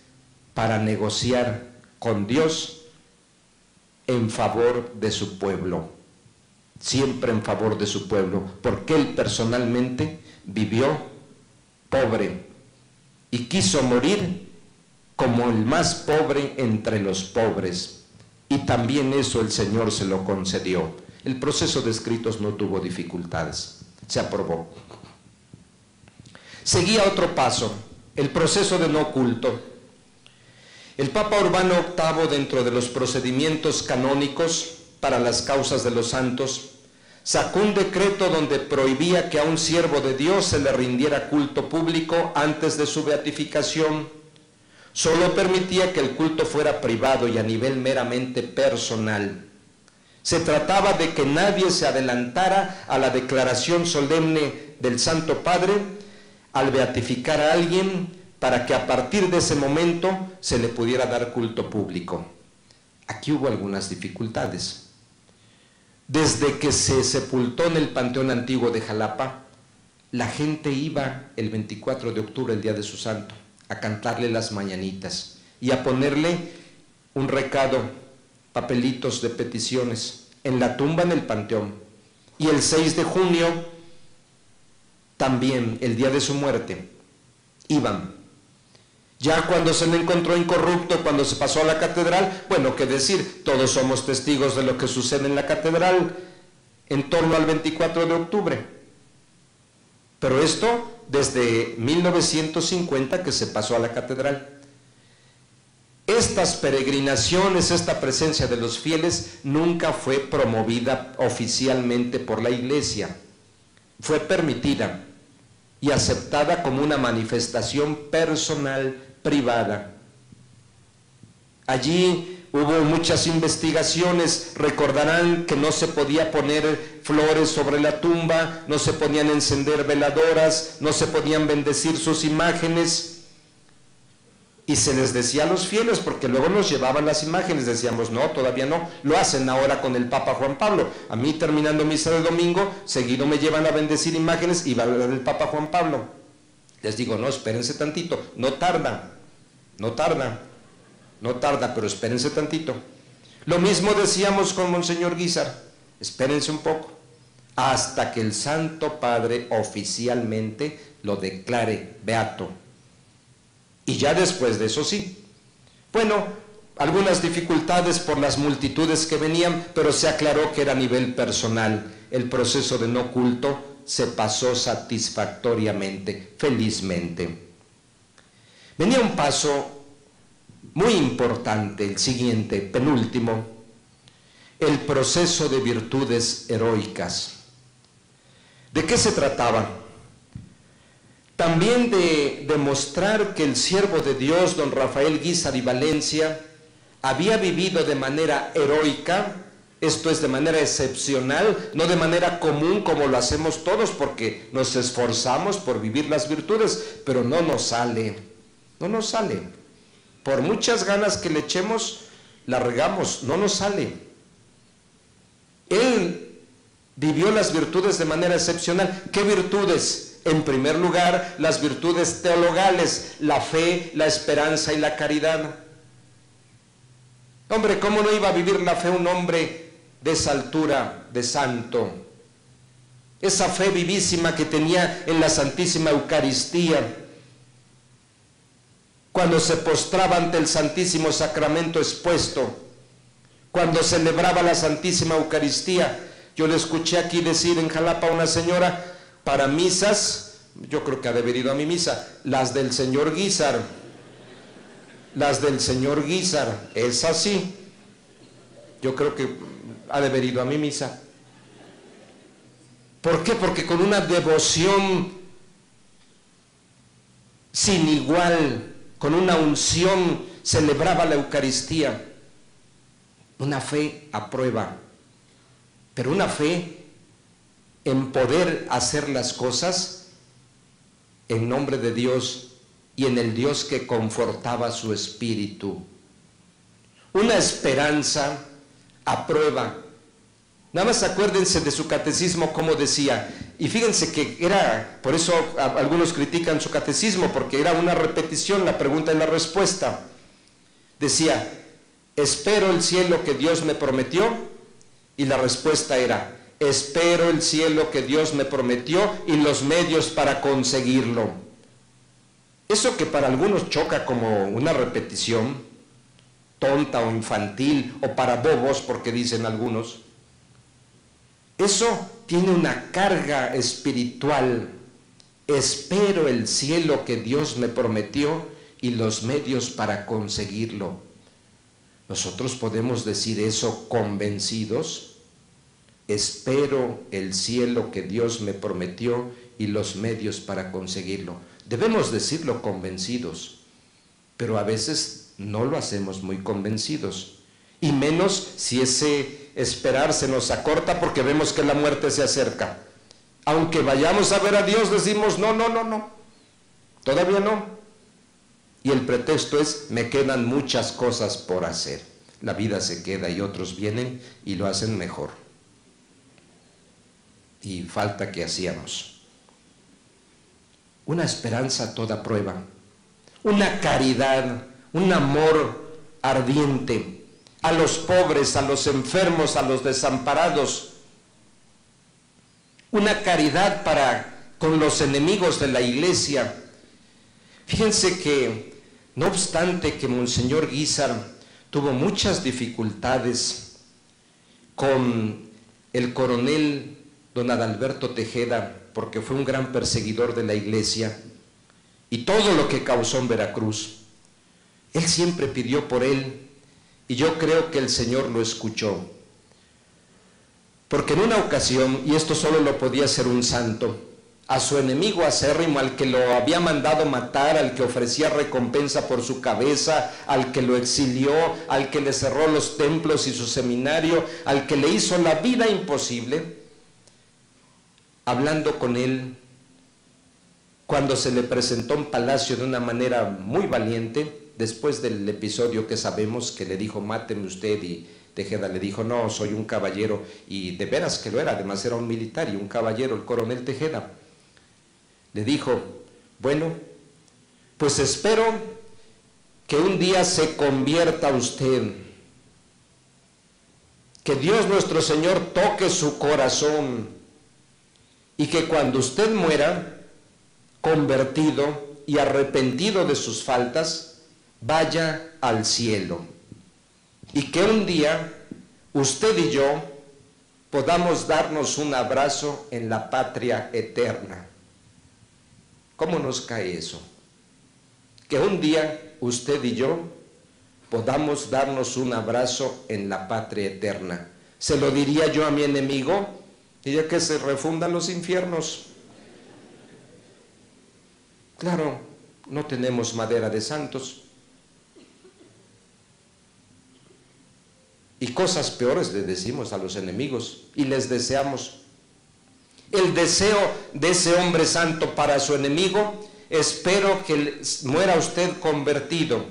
para negociar con Dios, en favor de su pueblo, siempre en favor de su pueblo, porque él personalmente vivió pobre y quiso morir como el más pobre entre los pobres. Y también eso el Señor se lo concedió. El proceso de escritos no tuvo dificultades, se aprobó. Seguía otro paso, el proceso de no culto. El Papa Urbano VIII, dentro de los procedimientos canónicos para las causas de los santos, sacó un decreto donde prohibía que a un siervo de Dios se le rindiera culto público antes de su beatificación. Solo permitía que el culto fuera privado y a nivel meramente personal. Se trataba de que nadie se adelantara a la declaración solemne del Santo Padre al beatificar a alguien para que a partir de ese momento se le pudiera dar culto público. Aquí hubo algunas dificultades. Desde que se sepultó en el Panteón Antiguo de Jalapa, la gente iba el 24 de octubre, el día de su santo, a cantarle las mañanitas y a ponerle un recado, papelitos de peticiones, en la tumba en el Panteón. Y el 6 de junio, también el día de su muerte, iban ya cuando se le encontró incorrupto, cuando se pasó a la catedral, bueno, qué decir, todos somos testigos de lo que sucede en la catedral en torno al 24 de octubre. Pero esto desde 1950 que se pasó a la catedral. Estas peregrinaciones, esta presencia de los fieles nunca fue promovida oficialmente por la iglesia, fue permitida y aceptada como una manifestación personal privada. Allí hubo muchas investigaciones, recordarán que no se podía poner flores sobre la tumba, no se podían encender veladoras, no se podían bendecir sus imágenes. Y se les decía a los fieles, porque luego nos llevaban las imágenes, decíamos, no, todavía no, lo hacen ahora con el Papa Juan Pablo. A mí terminando misa de domingo, seguido me llevan a bendecir imágenes y va a hablar del Papa Juan Pablo. Les digo, no, espérense tantito, no tarda, no tarda, no tarda, pero espérense tantito. Lo mismo decíamos con Monseñor Guizar, espérense un poco, hasta que el Santo Padre oficialmente lo declare beato. Y ya después de eso sí. Bueno, algunas dificultades por las multitudes que venían, pero se aclaró que era a nivel personal. El proceso de no culto se pasó satisfactoriamente, felizmente. Venía un paso muy importante, el siguiente, penúltimo, el proceso de virtudes heroicas. ¿De qué se trataba? También de demostrar que el siervo de Dios, don Rafael Guizar y Valencia, había vivido de manera heroica, esto es de manera excepcional, no de manera común como lo hacemos todos, porque nos esforzamos por vivir las virtudes, pero no nos sale, no nos sale. Por muchas ganas que le echemos, la regamos, no nos sale. Él vivió las virtudes de manera excepcional. ¿Qué virtudes? En primer lugar, las virtudes teologales, la fe, la esperanza y la caridad. Hombre, ¿cómo no iba a vivir la fe un hombre de esa altura, de santo? Esa fe vivísima que tenía en la Santísima Eucaristía, cuando se postraba ante el Santísimo Sacramento expuesto, cuando celebraba la Santísima Eucaristía. Yo le escuché aquí decir en Jalapa a una señora, para misas, yo creo que ha de haber a mi misa, las del señor Guizar, las del señor Guizar, es así. Yo creo que ha de haber a mi misa. ¿Por qué? Porque con una devoción sin igual, con una unción, celebraba la Eucaristía. Una fe a prueba, pero una fe en poder hacer las cosas en nombre de Dios y en el Dios que confortaba su espíritu. Una esperanza a prueba. Nada más acuérdense de su catecismo como decía. Y fíjense que era, por eso algunos critican su catecismo, porque era una repetición, la pregunta y la respuesta. Decía, espero el cielo que Dios me prometió y la respuesta era, espero el cielo que Dios me prometió y los medios para conseguirlo. Eso que para algunos choca como una repetición tonta o infantil o para bobos, porque dicen algunos, eso tiene una carga espiritual. Espero el cielo que Dios me prometió y los medios para conseguirlo. Nosotros podemos decir eso convencidos. Espero el cielo que Dios me prometió y los medios para conseguirlo. Debemos decirlo convencidos, pero a veces no lo hacemos muy convencidos. Y menos si ese esperar se nos acorta porque vemos que la muerte se acerca. Aunque vayamos a ver a Dios, decimos, no, no, no, no. Todavía no. Y el pretexto es, me quedan muchas cosas por hacer. La vida se queda y otros vienen y lo hacen mejor. Y falta que hacíamos. Una esperanza a toda prueba. Una caridad, un amor ardiente a los pobres, a los enfermos, a los desamparados. Una caridad para con los enemigos de la iglesia. Fíjense que, no obstante que Monseñor Guizar tuvo muchas dificultades con el coronel don Adalberto Tejeda, porque fue un gran perseguidor de la iglesia, y todo lo que causó en Veracruz. Él siempre pidió por él y yo creo que el Señor lo escuchó. Porque en una ocasión, y esto solo lo podía hacer un santo, a su enemigo acérrimo, al que lo había mandado matar, al que ofrecía recompensa por su cabeza, al que lo exilió, al que le cerró los templos y su seminario, al que le hizo la vida imposible, hablando con él, cuando se le presentó en palacio de una manera muy valiente, después del episodio que sabemos que le dijo, máteme usted y Tejeda le dijo, no, soy un caballero, y de veras que lo era, además era un militar y un caballero, el coronel Tejeda. Le dijo, bueno, pues espero que un día se convierta usted, que Dios nuestro Señor toque su corazón y que cuando usted muera, convertido y arrepentido de sus faltas, vaya al cielo y que un día usted y yo podamos darnos un abrazo en la patria eterna. ¿Cómo nos cae eso? Que un día usted y yo podamos darnos un abrazo en la patria eterna. ¿Se lo diría yo a mi enemigo? Diría que se refundan los infiernos. Claro, no tenemos madera de santos, Y cosas peores le decimos a los enemigos y les deseamos. El deseo de ese hombre santo para su enemigo, espero que muera usted convertido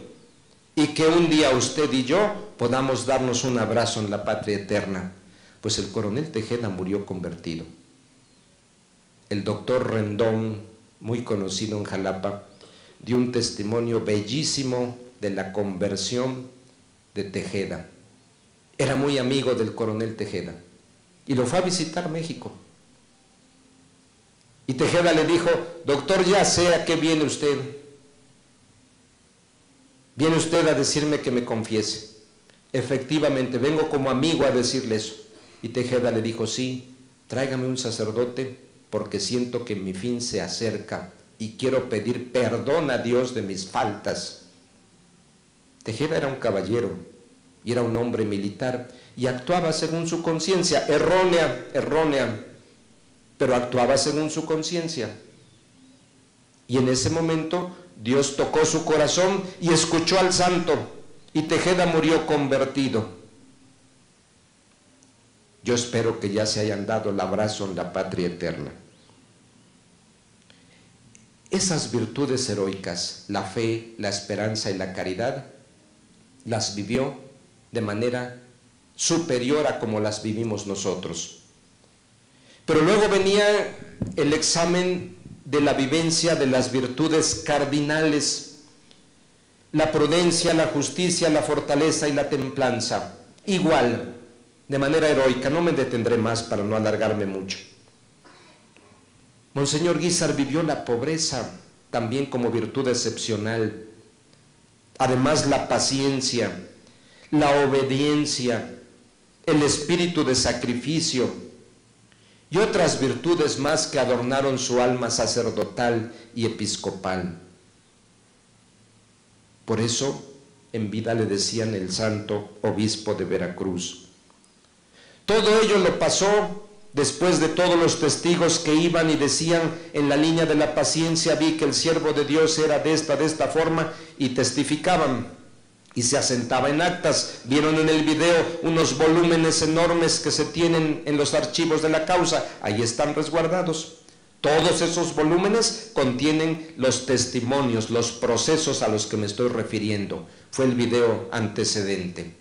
y que un día usted y yo podamos darnos un abrazo en la patria eterna. Pues el coronel Tejeda murió convertido. El doctor Rendón, muy conocido en Jalapa, dio un testimonio bellísimo de la conversión de Tejeda era muy amigo del coronel Tejeda y lo fue a visitar México. Y Tejeda le dijo, doctor, ya sé a qué viene usted. Viene usted a decirme que me confiese. Efectivamente, vengo como amigo a decirle eso. Y Tejeda le dijo, sí, tráigame un sacerdote porque siento que mi fin se acerca y quiero pedir perdón a Dios de mis faltas. Tejeda era un caballero, y era un hombre militar y actuaba según su conciencia, errónea, errónea, pero actuaba según su conciencia. Y en ese momento Dios tocó su corazón y escuchó al santo y Tejeda murió convertido. Yo espero que ya se hayan dado el abrazo en la patria eterna. Esas virtudes heroicas, la fe, la esperanza y la caridad, las vivió de manera superior a como las vivimos nosotros. Pero luego venía el examen de la vivencia de las virtudes cardinales, la prudencia, la justicia, la fortaleza y la templanza. Igual, de manera heroica, no me detendré más para no alargarme mucho. Monseñor Guizar vivió la pobreza también como virtud excepcional. Además, la paciencia, la obediencia, el espíritu de sacrificio y otras virtudes más que adornaron su alma sacerdotal y episcopal. Por eso en vida le decían el santo obispo de Veracruz. Todo ello lo pasó después de todos los testigos que iban y decían en la línea de la paciencia vi que el siervo de Dios era de esta, de esta forma y testificaban y se asentaba en actas. Vieron en el video unos volúmenes enormes que se tienen en los archivos de la causa, ahí están resguardados. Todos esos volúmenes contienen los testimonios, los procesos a los que me estoy refiriendo. Fue el video antecedente.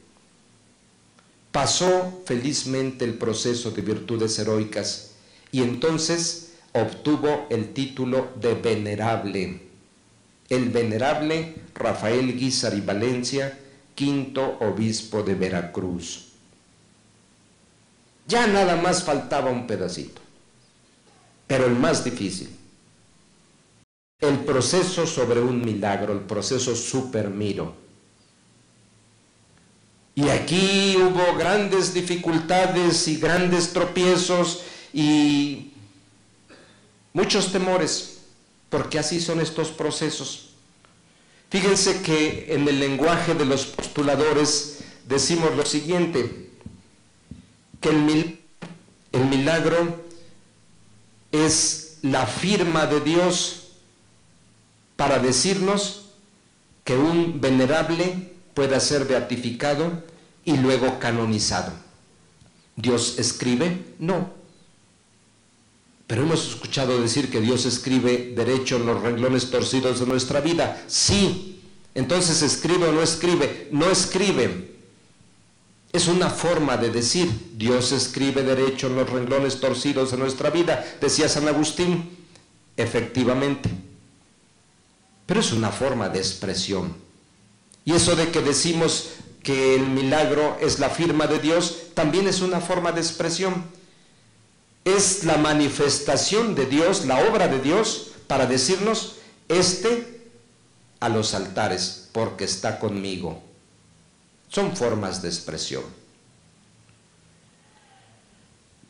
Pasó felizmente el proceso de virtudes heroicas y entonces obtuvo el título de venerable el venerable Rafael Guizar y Valencia, quinto obispo de Veracruz. Ya nada más faltaba un pedacito, pero el más difícil. El proceso sobre un milagro, el proceso supermiro. Y aquí hubo grandes dificultades y grandes tropiezos y muchos temores porque así son estos procesos. Fíjense que en el lenguaje de los postuladores decimos lo siguiente, que el, el milagro es la firma de Dios para decirnos que un venerable pueda ser beatificado y luego canonizado. ¿Dios escribe? No. Pero hemos escuchado decir que Dios escribe derecho en los renglones torcidos de nuestra vida. Sí. Entonces escribe o no escribe. No escribe. Es una forma de decir, Dios escribe derecho en los renglones torcidos de nuestra vida, decía San Agustín. Efectivamente. Pero es una forma de expresión. Y eso de que decimos que el milagro es la firma de Dios, también es una forma de expresión es la manifestación de Dios, la obra de Dios, para decirnos, este a los altares, porque está conmigo. Son formas de expresión.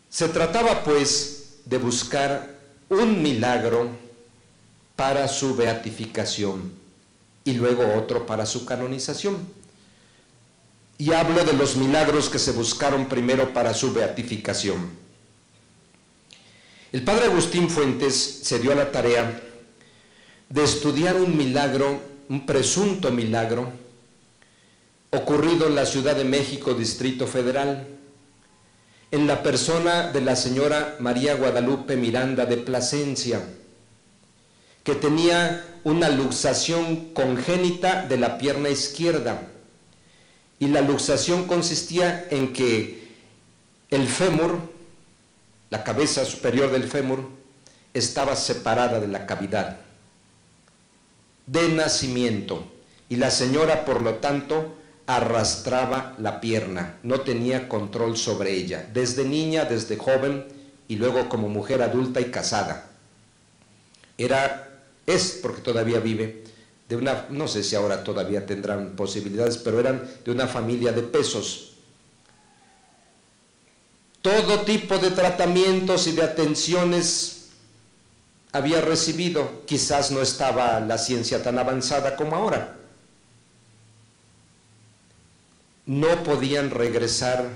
Se trataba pues de buscar un milagro para su beatificación y luego otro para su canonización. Y hablo de los milagros que se buscaron primero para su beatificación. El padre Agustín Fuentes se dio a la tarea de estudiar un milagro, un presunto milagro, ocurrido en la Ciudad de México, Distrito Federal, en la persona de la señora María Guadalupe Miranda de Plasencia, que tenía una luxación congénita de la pierna izquierda. Y la luxación consistía en que el fémur, la cabeza superior del fémur estaba separada de la cavidad de nacimiento y la señora por lo tanto arrastraba la pierna, no tenía control sobre ella, desde niña, desde joven y luego como mujer adulta y casada. Era, es porque todavía vive, de una, no sé si ahora todavía tendrán posibilidades, pero eran de una familia de pesos, todo tipo de tratamientos y de atenciones había recibido. Quizás no estaba la ciencia tan avanzada como ahora. No podían regresar,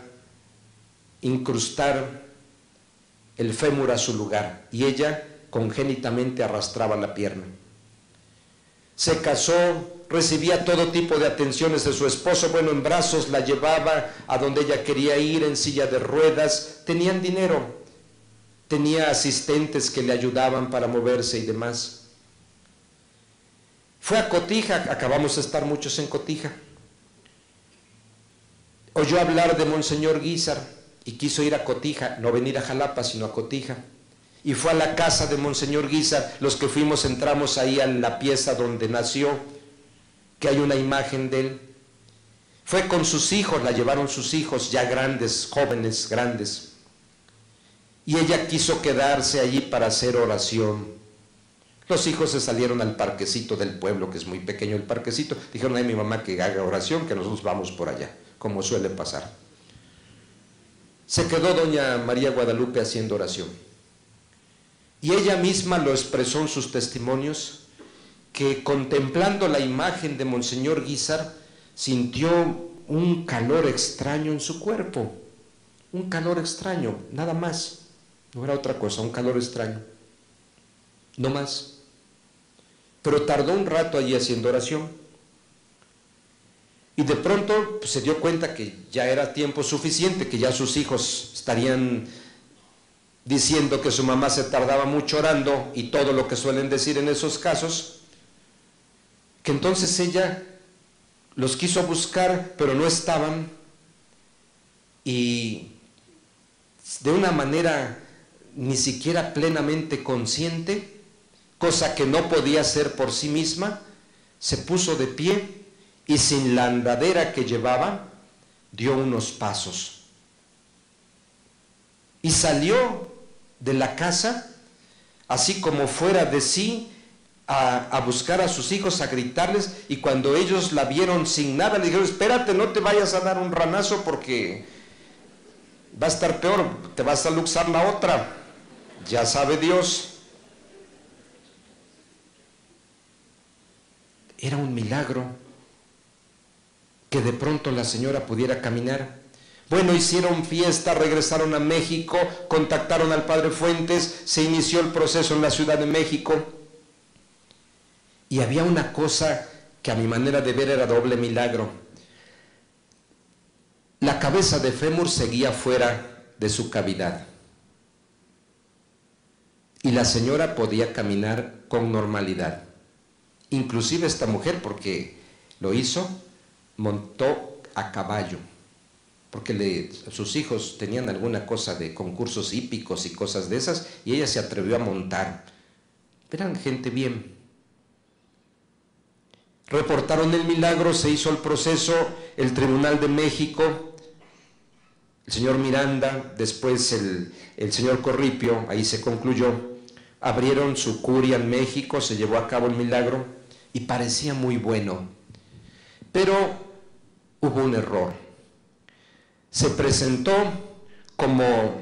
incrustar el fémur a su lugar y ella congénitamente arrastraba la pierna. Se casó recibía todo tipo de atenciones de su esposo, bueno, en brazos la llevaba a donde ella quería ir, en silla de ruedas, tenían dinero, tenía asistentes que le ayudaban para moverse y demás. Fue a Cotija, acabamos de estar muchos en Cotija. Oyó hablar de Monseñor Guizar y quiso ir a Cotija, no venir a Jalapa, sino a Cotija. Y fue a la casa de Monseñor Guizar, los que fuimos entramos ahí en la pieza donde nació que hay una imagen de él. Fue con sus hijos, la llevaron sus hijos, ya grandes, jóvenes, grandes. Y ella quiso quedarse allí para hacer oración. Los hijos se salieron al parquecito del pueblo, que es muy pequeño el parquecito. Dijeron a mi mamá que haga oración, que nosotros vamos por allá, como suele pasar. Se quedó doña María Guadalupe haciendo oración. Y ella misma lo expresó en sus testimonios, que contemplando la imagen de Monseñor Guizar, sintió un calor extraño en su cuerpo. Un calor extraño, nada más. No era otra cosa, un calor extraño. No más. Pero tardó un rato allí haciendo oración. Y de pronto pues, se dio cuenta que ya era tiempo suficiente, que ya sus hijos estarían diciendo que su mamá se tardaba mucho orando y todo lo que suelen decir en esos casos, entonces ella los quiso buscar, pero no estaban, y de una manera ni siquiera plenamente consciente, cosa que no podía hacer por sí misma, se puso de pie y sin la andadera que llevaba, dio unos pasos. Y salió de la casa, así como fuera de sí, a, buscar a sus hijos, a gritarles, y cuando ellos la vieron sin nada, le dijeron, espérate, no te vayas a dar un ranazo porque va a estar peor, te vas a luxar la otra, ya sabe Dios. Era un milagro que de pronto la señora pudiera caminar. Bueno, hicieron fiesta, regresaron a México, contactaron al padre Fuentes, se inició el proceso en la Ciudad de México. Y había una cosa que a mi manera de ver era doble milagro. La cabeza de fémur seguía fuera de su cavidad. Y la señora podía caminar con normalidad. Inclusive esta mujer, porque lo hizo, montó a caballo, porque sus hijos tenían alguna cosa de concursos hípicos y cosas de esas, y ella se atrevió a montar. Eran gente bien. Reportaron el milagro, se hizo el proceso, el Tribunal de México, el señor Miranda, después el, señor Corripio, ahí se concluyó, abrieron su curia en México, se llevó a cabo el milagro y parecía muy bueno. Pero hubo un error. Se presentó como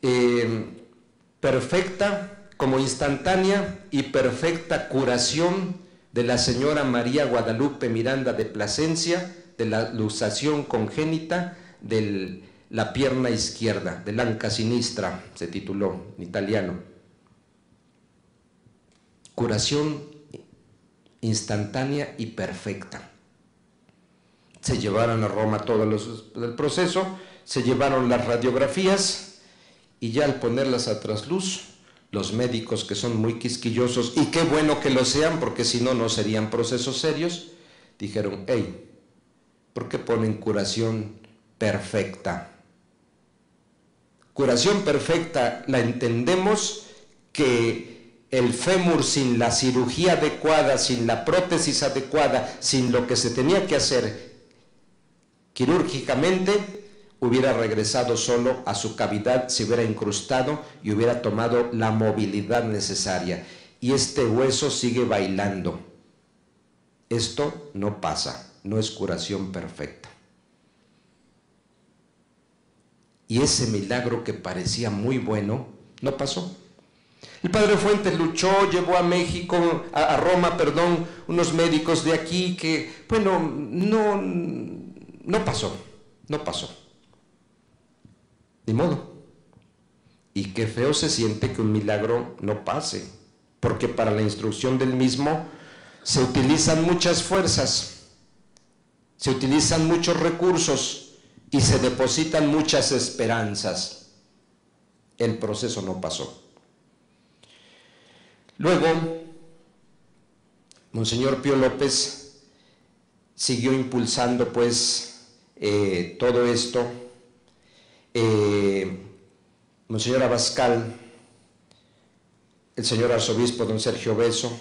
eh, perfecta, como instantánea y perfecta curación de la señora María Guadalupe Miranda de Plasencia de la luxación congénita de la pierna izquierda, de l'anca sinistra, se tituló en italiano. Curación instantánea y perfecta se llevaron a Roma todo el proceso, se llevaron las radiografías y ya al ponerlas a trasluz, los médicos que son muy quisquillosos, y qué bueno que lo sean, porque si no, no serían procesos serios, dijeron, hey, ¿por qué ponen curación perfecta? Curación perfecta la entendemos que el fémur sin la cirugía adecuada, sin la prótesis adecuada, sin lo que se tenía que hacer quirúrgicamente hubiera regresado solo a su cavidad, se hubiera incrustado y hubiera tomado la movilidad necesaria. Y este hueso sigue bailando. Esto no pasa, no es curación perfecta. Y ese milagro que parecía muy bueno, no pasó. El padre Fuentes luchó, llevó a México, a, a Roma, perdón, unos médicos de aquí que, bueno, no, no pasó, no pasó. Ni modo. Y qué feo se siente que un milagro no pase, porque para la instrucción del mismo se utilizan muchas fuerzas, se utilizan muchos recursos y se depositan muchas esperanzas. El proceso no pasó. Luego, Monseñor Pío López siguió impulsando pues eh, todo esto, eh, Monseñor Abascal, el señor arzobispo don Sergio Beso,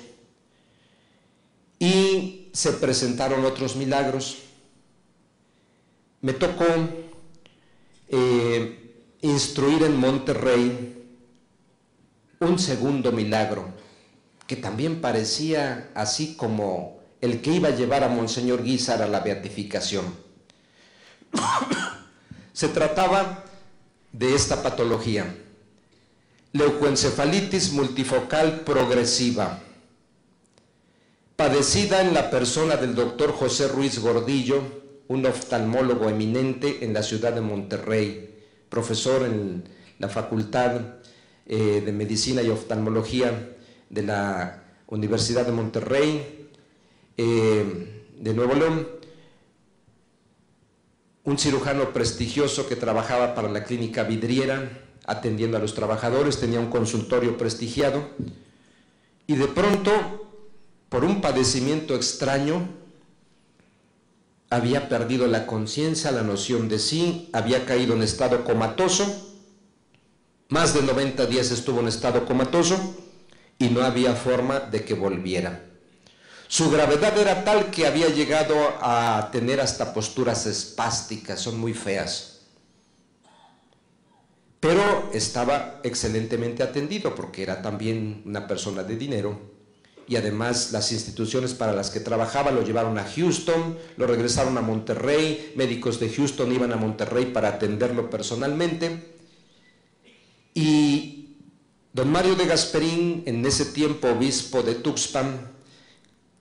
y se presentaron otros milagros. Me tocó eh, instruir en Monterrey un segundo milagro, que también parecía así como el que iba a llevar a Monseñor Guizar a la beatificación. [COUGHS] Se trataba de esta patología, leucoencefalitis multifocal progresiva, padecida en la persona del doctor José Ruiz Gordillo, un oftalmólogo eminente en la ciudad de Monterrey, profesor en la Facultad eh, de Medicina y Oftalmología de la Universidad de Monterrey, eh, de Nuevo León, un cirujano prestigioso que trabajaba para la clínica vidriera, atendiendo a los trabajadores, tenía un consultorio prestigiado, y de pronto, por un padecimiento extraño, había perdido la conciencia, la noción de sí, había caído en estado comatoso, más de 90 días estuvo en estado comatoso y no había forma de que volviera. Su gravedad era tal que había llegado a tener hasta posturas espásticas, son muy feas. Pero estaba excelentemente atendido porque era también una persona de dinero y además las instituciones para las que trabajaba lo llevaron a Houston, lo regresaron a Monterrey, médicos de Houston iban a Monterrey para atenderlo personalmente. Y don Mario de Gasperín, en ese tiempo obispo de Tuxpan,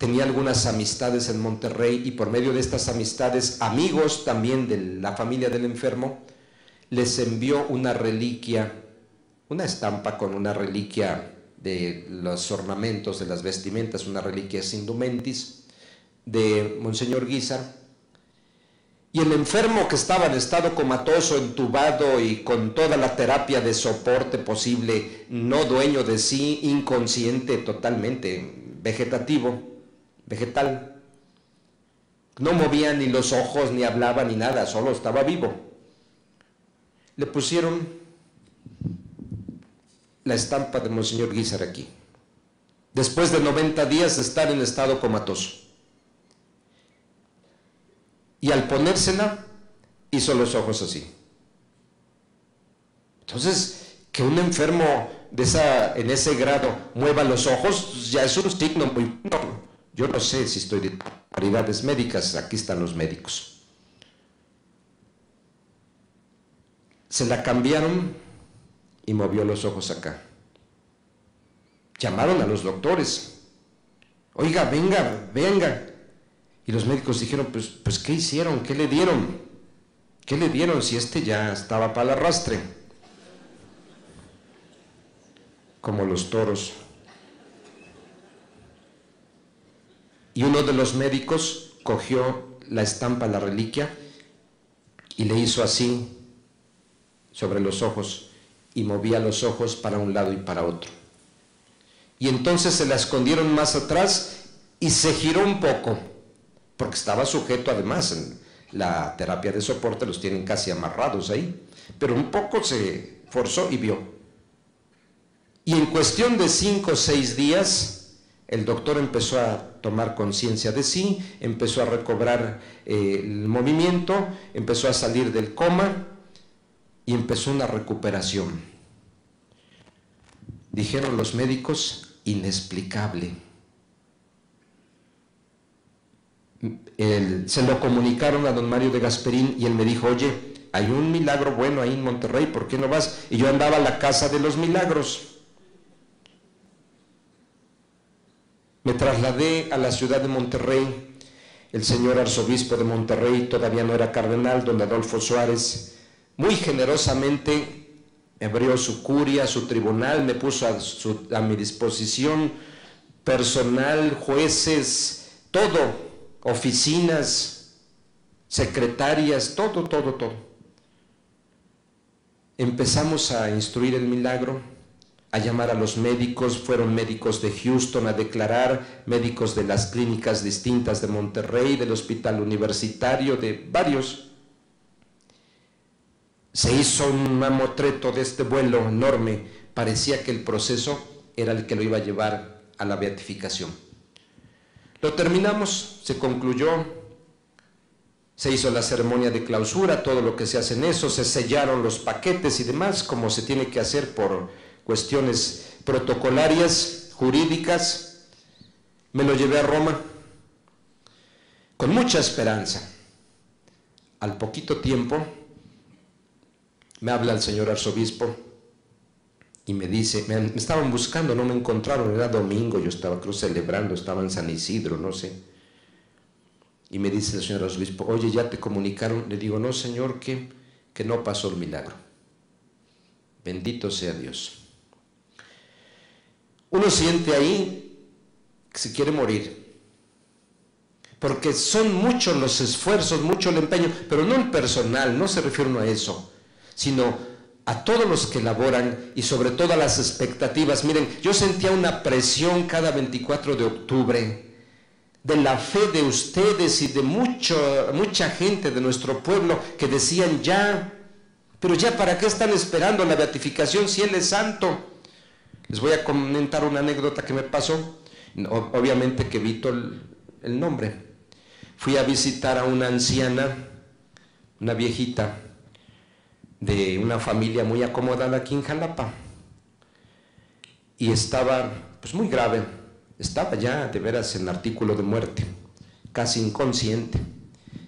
tenía algunas amistades en Monterrey y por medio de estas amistades, amigos también de la familia del enfermo, les envió una reliquia, una estampa con una reliquia de los ornamentos de las vestimentas, una reliquia indumentis de Monseñor Guizar. Y el enfermo que estaba en estado comatoso, entubado y con toda la terapia de soporte posible, no dueño de sí, inconsciente totalmente, vegetativo, vegetal, no movía ni los ojos, ni hablaba, ni nada, solo estaba vivo. Le pusieron la estampa de Monseñor Guizar aquí. Después de 90 días de estar en estado comatoso. Y al ponérsela, hizo los ojos así. Entonces, que un enfermo de esa, en ese grado mueva los ojos, ya es un signo muy... yo no sé si estoy de paridades médicas, aquí están los médicos. Se la cambiaron y movió los ojos acá. Llamaron a los doctores. Oiga, venga, venga. Y los médicos dijeron, pues, pues ¿qué hicieron? ¿Qué le dieron? ¿Qué le dieron si este ya estaba para el arrastre? Como los toros. Y uno de los médicos cogió la estampa, la reliquia, y le hizo así sobre los ojos y movía los ojos para un lado y para otro. Y entonces se la escondieron más atrás y se giró un poco, porque estaba sujeto además en la terapia de soporte, los tienen casi amarrados ahí, pero un poco se forzó y vio. Y en cuestión de cinco o seis días, el doctor empezó a tomar conciencia de sí, empezó a recobrar eh, el movimiento, empezó a salir del coma y empezó una recuperación. Dijeron los médicos, inexplicable. se lo comunicaron a don Mario de Gasperín y él me dijo, oye, hay un milagro bueno ahí en Monterrey, ¿por qué no vas? Y yo andaba a la casa de los milagros. Me trasladé a la ciudad de Monterrey. El señor arzobispo de Monterrey todavía no era cardenal, don Adolfo Suárez, muy generosamente abrió su curia, su tribunal, me puso a, mi disposición personal, jueces, todo, oficinas, secretarias, todo, todo, todo. Empezamos a instruir el milagro, a llamar a los médicos, fueron médicos de Houston a declarar, médicos de las clínicas distintas de Monterrey, del hospital universitario, de varios se hizo un mamotreto de este vuelo enorme. Parecía que el proceso era el que lo iba a llevar a la beatificación. Lo terminamos, se concluyó, se hizo la ceremonia de clausura, todo lo que se hace en eso, se sellaron los paquetes y demás, como se tiene que hacer por cuestiones protocolarias, jurídicas. Me lo llevé a Roma con mucha esperanza. Al poquito tiempo me habla el señor arzobispo y me dice, me, estaban buscando, no me encontraron, era domingo, yo estaba creo celebrando, estaba en San Isidro, no sé. Y me dice el señor arzobispo, oye, ya te comunicaron. Le digo, no, señor, que, que no pasó el milagro. Bendito sea Dios. Uno siente ahí que se quiere morir. Porque son muchos los esfuerzos, mucho el empeño, pero no el personal, no se refiere a eso, sino a todos los que laboran y sobre todo a las expectativas. Miren, yo sentía una presión cada 24 de octubre de la fe de ustedes y de mucho, mucha gente de nuestro pueblo que decían ya, pero ya para qué están esperando la beatificación si Él es santo. Les voy a comentar una anécdota que me pasó, obviamente que evito el, nombre. Fui a visitar a una anciana, una viejita, de una familia muy acomodada aquí en Jalapa. Y estaba pues muy grave estaba ya de veras en artículo de muerte, casi inconsciente.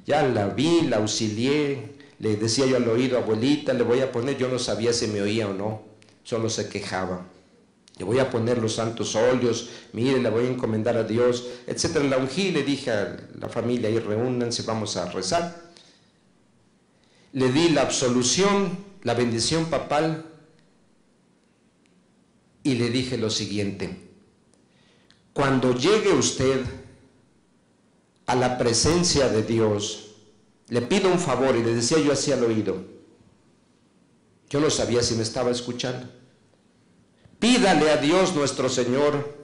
Ya la vi, la auxilié, le decía yo al oído, abuelita, le voy a poner, yo no sabía si me oía o no, solo se quejaba. Le voy a poner los santos óleos, mire, le voy a encomendar a Dios, etcétera. La ungí, le dije a la familia, ahí reúnanse, vamos a rezar. Le di la absolución, la bendición papal, y le dije lo siguiente, cuando llegue usted a la presencia de Dios, le pido un favor y le decía yo así al oído. Yo no sabía si me estaba escuchando. Pídale a Dios nuestro Señor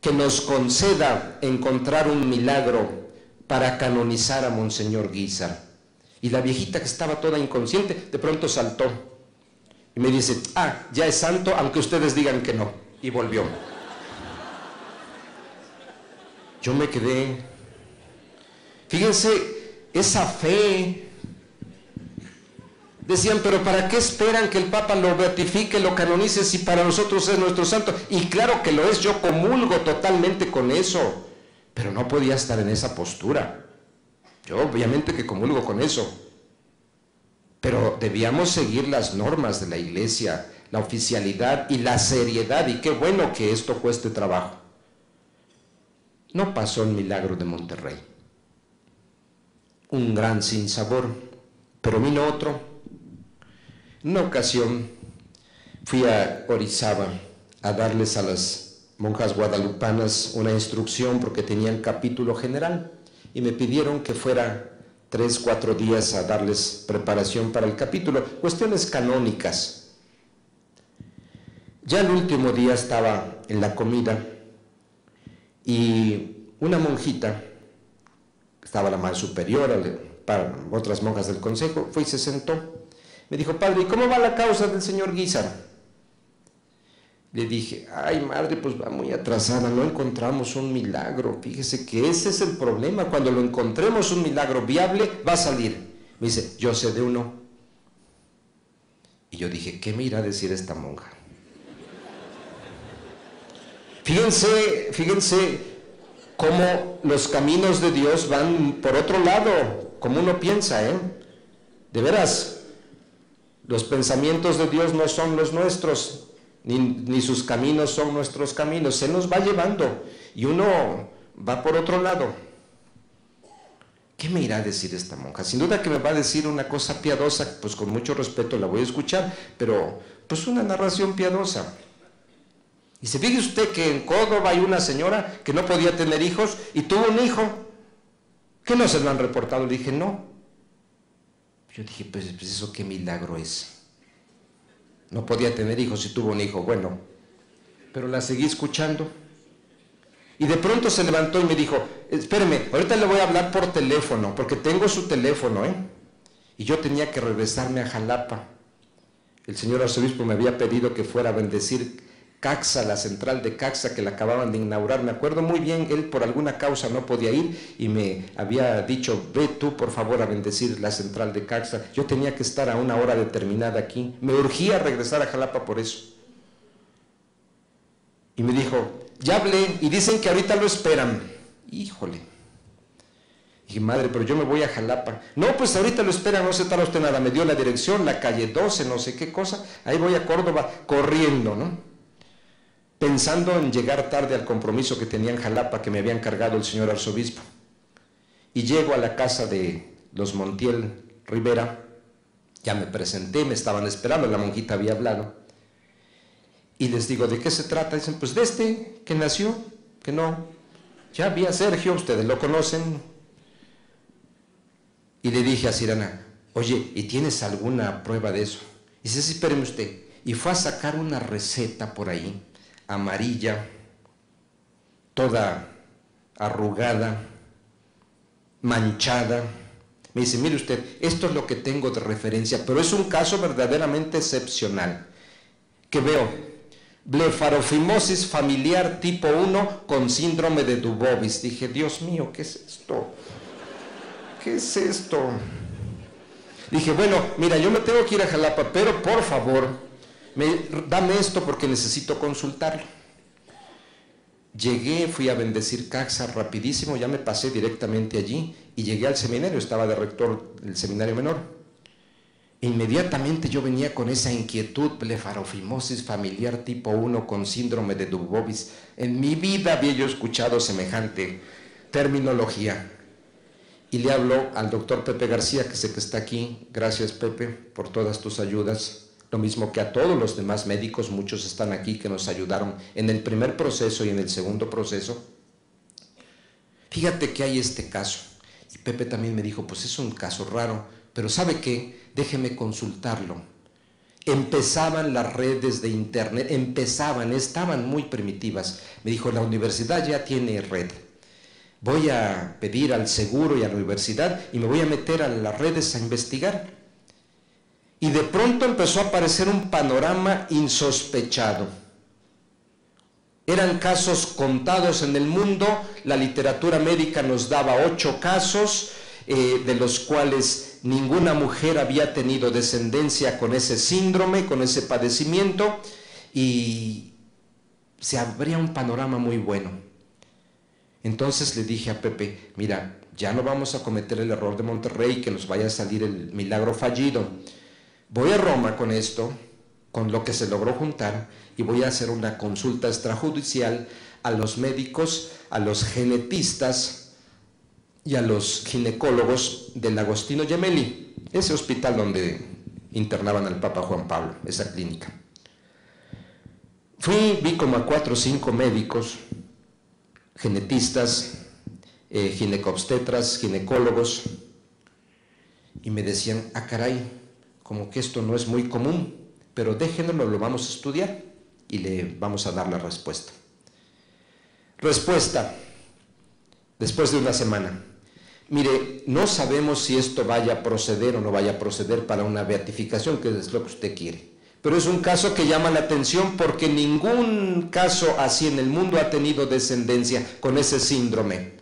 que nos conceda encontrar un milagro para canonizar a Monseñor Guizar. Y la viejita que estaba toda inconsciente, de pronto saltó y me dice, ah, ya es santo, aunque ustedes digan que no. Y volvió. Yo me quedé. Fíjense, esa fe. Decían, pero ¿para qué esperan que el Papa lo beatifique, lo canonice si para nosotros es nuestro santo? Y claro que lo es, yo comulgo totalmente con eso, pero no podía estar en esa postura. Yo obviamente que comulgo con eso, pero debíamos seguir las normas de la iglesia, la oficialidad y la seriedad, y qué bueno que esto cueste trabajo. No pasó el milagro de Monterrey. Un gran sinsabor, pero vino otro. Una ocasión fui a Orizaba a darles a las monjas guadalupanas una instrucción porque tenían capítulo general y me pidieron que fuera tres, cuatro días a darles preparación para el capítulo, cuestiones canónicas. Ya el último día estaba en la comida y una monjita, estaba la más superior, para otras monjas del consejo, fue y se sentó. Me dijo, padre, ¿y cómo va la causa del señor Guizar? Le dije, ay madre, pues va muy atrasada, no encontramos un milagro. Fíjese que ese es el problema, cuando lo encontremos un milagro viable, va a salir. Me dice, yo sé de uno. Y yo dije, ¿qué me irá a decir esta monja? Fíjense, fíjense cómo los caminos de Dios van por otro lado, como uno piensa, ¿eh? De veras, los pensamientos de Dios no son los nuestros, ni, sus caminos son nuestros caminos, se nos va llevando y uno va por otro lado. ¿Qué me irá a decir esta monja? Sin duda que me va a decir una cosa piadosa, pues con mucho respeto la voy a escuchar, pero pues una narración piadosa. Y se fije usted que en Córdoba hay una señora que no podía tener hijos y tuvo un hijo. ¿Qué no se lo han reportado? Le dije, no. Yo dije, pues, pues eso qué milagro es. No podía tener hijos y tuvo un hijo. Bueno, pero la seguí escuchando. Y de pronto se levantó y me dijo, espéreme, ahorita le voy a hablar por teléfono, porque tengo su teléfono, ¿eh? Y yo tenía que regresarme a Jalapa. El señor arzobispo me había pedido que fuera a bendecir Caxa, la central de Caxa que la acababan de inaugurar. Me acuerdo muy bien, él por alguna causa no podía ir y me había dicho, ve tú por favor a bendecir la central de Caxa. Yo tenía que estar a una hora determinada aquí. Me urgía regresar a Jalapa por eso. Y me dijo, ya hablé y dicen que ahorita lo esperan. Híjole. Dije, madre, pero yo me voy a Jalapa. No, pues ahorita lo esperan, no se tarda usted nada. Me dio la dirección, la calle 12, no sé qué cosa. Ahí voy a Córdoba corriendo, ¿no? Pensando en llegar tarde al compromiso que tenía en Jalapa que me había encargado el señor arzobispo. Y llego a la casa de los Montiel Rivera, ya me presenté, me estaban esperando, la monjita había hablado. Y les digo, ¿de qué se trata? Dicen, pues de este que nació, que no. Ya vi a Sergio, ustedes lo conocen. Y le dije a Sirana, oye, ¿y tienes alguna prueba de eso? Dice, sí, espéreme usted. Y fue a sacar una receta por ahí amarilla, toda arrugada, manchada. Me dice, mire usted, esto es lo que tengo de referencia, pero es un caso verdaderamente excepcional. Que veo, blefarofimosis familiar tipo 1 con síndrome de Dubovis. Dije, Dios mío, ¿qué es esto? ¿Qué es esto? Dije, bueno, mira, yo me tengo que ir a Jalapa, pero por favor, dame esto porque necesito consultarlo. Llegué, fui a bendecir Caxa rapidísimo, ya me pasé directamente allí y llegué al seminario, estaba de rector del seminario menor. Inmediatamente yo venía con esa inquietud, blefarofimosis familiar tipo 1 con síndrome de Dubovich. En mi vida había yo escuchado semejante terminología. Y le hablo al doctor Pepe García, que sé que está aquí. Gracias Pepe por todas tus ayudas lo mismo que a todos los demás médicos, muchos están aquí que nos ayudaron en el primer proceso y en el segundo proceso. Fíjate que hay este caso. Y Pepe también me dijo, pues es un caso raro, pero ¿sabe qué? Déjeme consultarlo. Empezaban las redes de internet, empezaban, estaban muy primitivas. Me dijo, la universidad ya tiene red. Voy a pedir al seguro y a la universidad y me voy a meter a las redes a investigar y de pronto empezó a aparecer un panorama insospechado. Eran casos contados en el mundo, la literatura médica nos daba ocho casos, eh, de los cuales ninguna mujer había tenido descendencia con ese síndrome, con ese padecimiento, y se abría un panorama muy bueno. Entonces le dije a Pepe, mira, ya no vamos a cometer el error de Monterrey, que nos vaya a salir el milagro fallido Voy a Roma con esto, con lo que se logró juntar, y voy a hacer una consulta extrajudicial a los médicos, a los genetistas y a los ginecólogos del Agostino Gemelli, ese hospital donde internaban al Papa Juan Pablo, esa clínica. Fui, vi como a cuatro o cinco médicos, genetistas, eh, ginecobstetras, ginecólogos, y me decían, ah caray, como que esto no es muy común, pero déjenoslo, lo vamos a estudiar y le vamos a dar la respuesta. Respuesta, después de una semana. Mire, no sabemos si esto vaya a proceder o no vaya a proceder para una beatificación, que es lo que usted quiere. Pero es un caso que llama la atención porque ningún caso así en el mundo ha tenido descendencia con ese síndrome.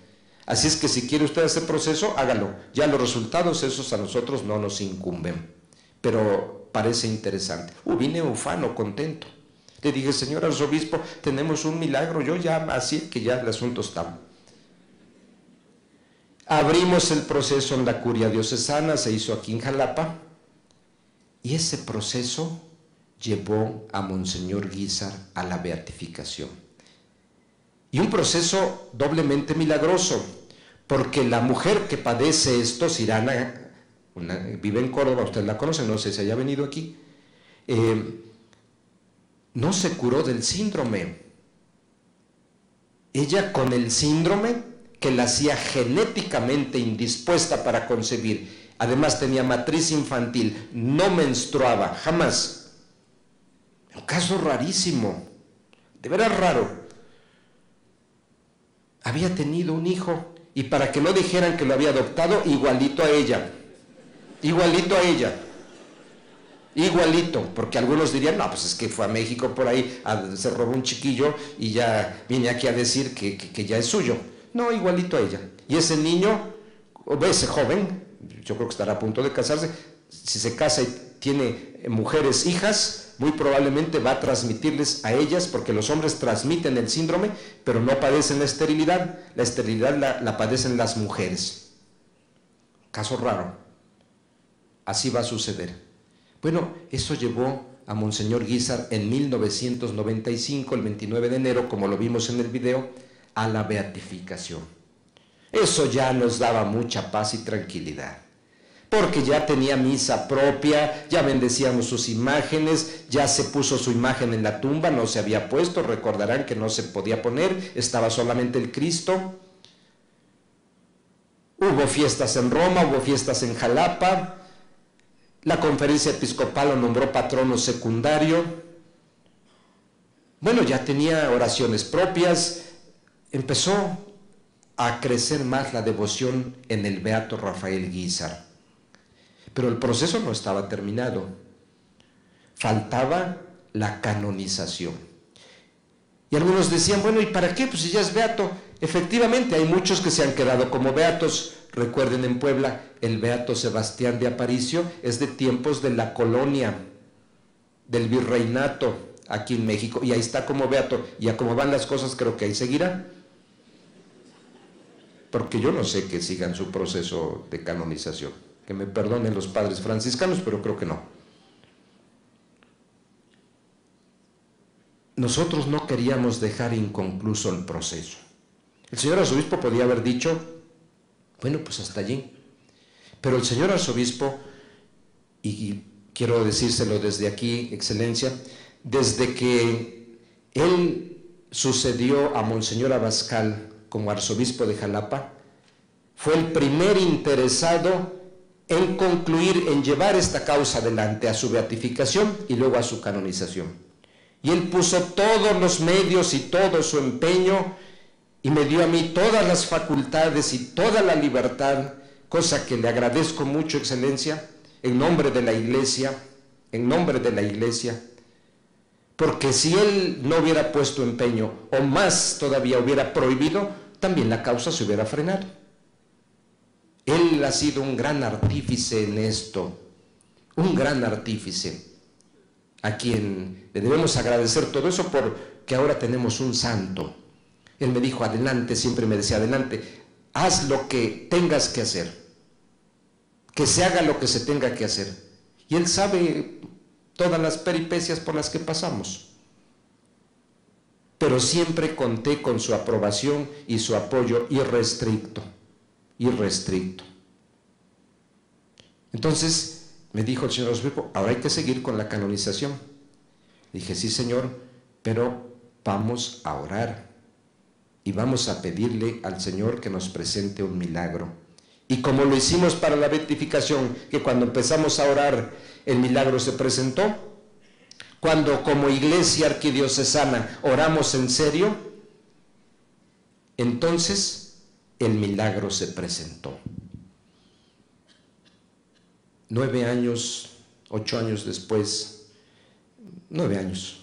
Así es que si quiere usted ese proceso, hágalo. Ya los resultados, esos a nosotros no nos incumben pero parece interesante. Uh, vine ufano, contento. Le dije, señor arzobispo, tenemos un milagro. Yo ya, así que ya el asunto está. Abrimos el proceso en la curia diocesana, se hizo aquí en Jalapa, y ese proceso llevó a Monseñor Guizar a la beatificación. Y un proceso doblemente milagroso, porque la mujer que padece esto, Sirana vive en Córdoba, usted la conoce, no sé si haya venido aquí, eh, no se curó del síndrome. Ella con el síndrome que la hacía genéticamente indispuesta para concebir, además tenía matriz infantil, no menstruaba, jamás. Un caso rarísimo, de veras raro. Había tenido un hijo y para que no dijeran que lo había adoptado, igualito a ella igualito a ella. Igualito, porque algunos dirían, no, pues es que fue a México por ahí, se robó un chiquillo y ya viene aquí a decir que, ya es suyo. No, igualito a ella. Y ese niño, o ese joven, yo creo que estará a punto de casarse, si se casa y tiene mujeres hijas, muy probablemente va a transmitirles a ellas, porque los hombres transmiten el síndrome, pero no padecen la esterilidad, la esterilidad la, padecen las mujeres. Caso raro. Así va a suceder. Bueno, eso llevó a Monseñor Guizar en 1995, el 29 de enero, como lo vimos en el video, a la beatificación. Eso ya nos daba mucha paz y tranquilidad porque ya tenía misa propia, ya bendecíamos sus imágenes, ya se puso su imagen en la tumba, no se había puesto, recordarán que no se podía poner, estaba solamente el Cristo. Hubo fiestas en Roma, hubo fiestas en Jalapa, la conferencia episcopal lo nombró patrono secundario. Bueno, ya tenía oraciones propias, empezó a crecer más la devoción en el beato Rafael Guizar. Pero el proceso no estaba terminado. Faltaba la canonización. Y algunos decían, bueno, ¿y para qué? Pues si ya es beato. Efectivamente, hay muchos que se han quedado como beatos. Recuerden en Puebla, el beato Sebastián de Aparicio es de tiempos de la colonia, del virreinato aquí en México. Y ahí está como beato. Y a cómo van las cosas, creo que ahí seguirá. Porque yo no sé que sigan su proceso de canonización. Que me perdonen los padres franciscanos, pero creo que no. Nosotros no queríamos dejar inconcluso el proceso. El señor arzobispo podía haber dicho, bueno, pues hasta allí. Pero el señor arzobispo, y quiero decírselo desde aquí, excelencia, desde que él sucedió a Monseñor Abascal como arzobispo de Jalapa, fue el primer interesado en concluir, en llevar esta causa adelante a su beatificación y luego a su canonización. Y él puso todos los medios y todo su empeño y me dio a mí todas las facultades y toda la libertad, cosa que le agradezco mucho, excelencia, en nombre de la iglesia, en nombre de la iglesia, porque si él no hubiera puesto empeño o más todavía hubiera prohibido, también la causa se hubiera frenado. Él ha sido un gran artífice en esto, un gran artífice, a quien le debemos agradecer todo eso porque ahora tenemos un santo. Él me dijo, adelante, siempre me decía, adelante, haz lo que tengas que hacer, que se haga lo que se tenga que hacer. Y él sabe todas las peripecias por las que pasamos. Pero siempre conté con su aprobación y su apoyo irrestricto irrestricto. Entonces me dijo el señor obispo, ahora hay que seguir con la canonización. Dije, sí señor, pero vamos a orar y vamos a pedirle al Señor que nos presente un milagro. Y como lo hicimos para la beatificación, que cuando empezamos a orar el milagro se presentó, cuando como iglesia arquidiocesana oramos en serio, entonces el milagro se presentó. Nueve años, ocho años después, nueve años,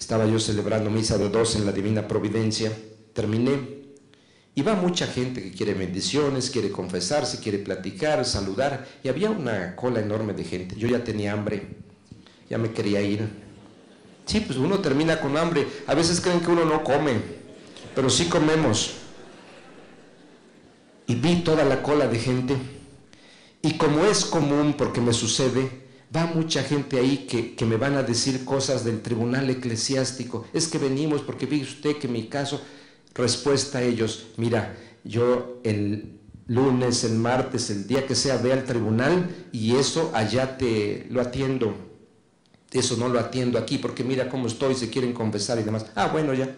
estaba yo celebrando misa de dos en la Divina Providencia, terminé, y va mucha gente que quiere bendiciones, quiere confesarse, quiere platicar, saludar, y había una cola enorme de gente. Yo ya tenía hambre, ya me quería ir. Sí, pues uno termina con hambre. A veces creen que uno no come, pero sí comemos y vi toda la cola de gente. Y como es común, porque me sucede, va mucha gente ahí que, me van a decir cosas del tribunal eclesiástico. Es que venimos porque vi usted que mi caso, respuesta a ellos, mira, yo el lunes, el martes, el día que sea, ve al tribunal y eso allá te lo atiendo. Eso no lo atiendo aquí porque mira cómo estoy, se quieren confesar y demás. Ah, bueno, ya.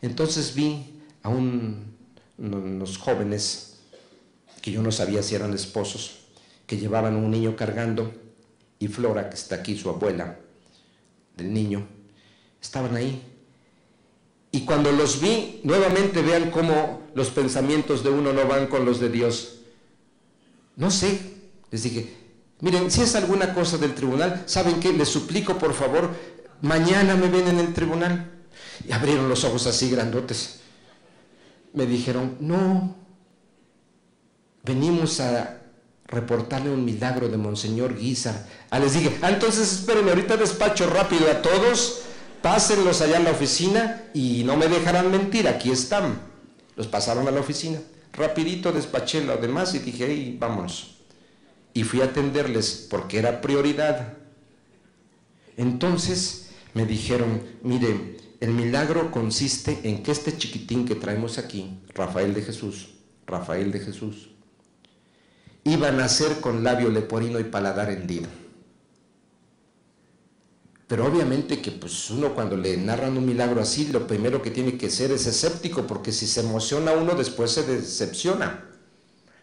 Entonces vi a un, unos jóvenes que yo no sabía si eran esposos, que llevaban un niño cargando, y Flora, que está aquí, su abuela del niño, estaban ahí. Y cuando los vi, nuevamente vean cómo los pensamientos de uno no van con los de Dios. No sé, les dije, Miren, si es alguna cosa del tribunal, ¿saben qué? Les suplico, por favor, mañana me ven en el tribunal. Y abrieron los ojos así grandotes. Me dijeron, no, venimos a reportarle un milagro de Monseñor Guizar. Ah, les dije, ah, entonces espérenme, ahorita despacho rápido a todos, pásenlos allá a la oficina y no me dejarán mentir, aquí están. Los pasaron a la oficina. Rapidito despaché lo demás y dije, hey, vámonos. Y fui a atenderles porque era prioridad. Entonces me dijeron, mire, el milagro consiste en que este chiquitín que traemos aquí, Rafael de Jesús, Rafael de Jesús, iba a nacer con labio leporino y paladar hendido. Pero obviamente que pues uno cuando le narran un milagro así, lo primero que tiene que ser es escéptico, porque si se emociona uno después se decepciona.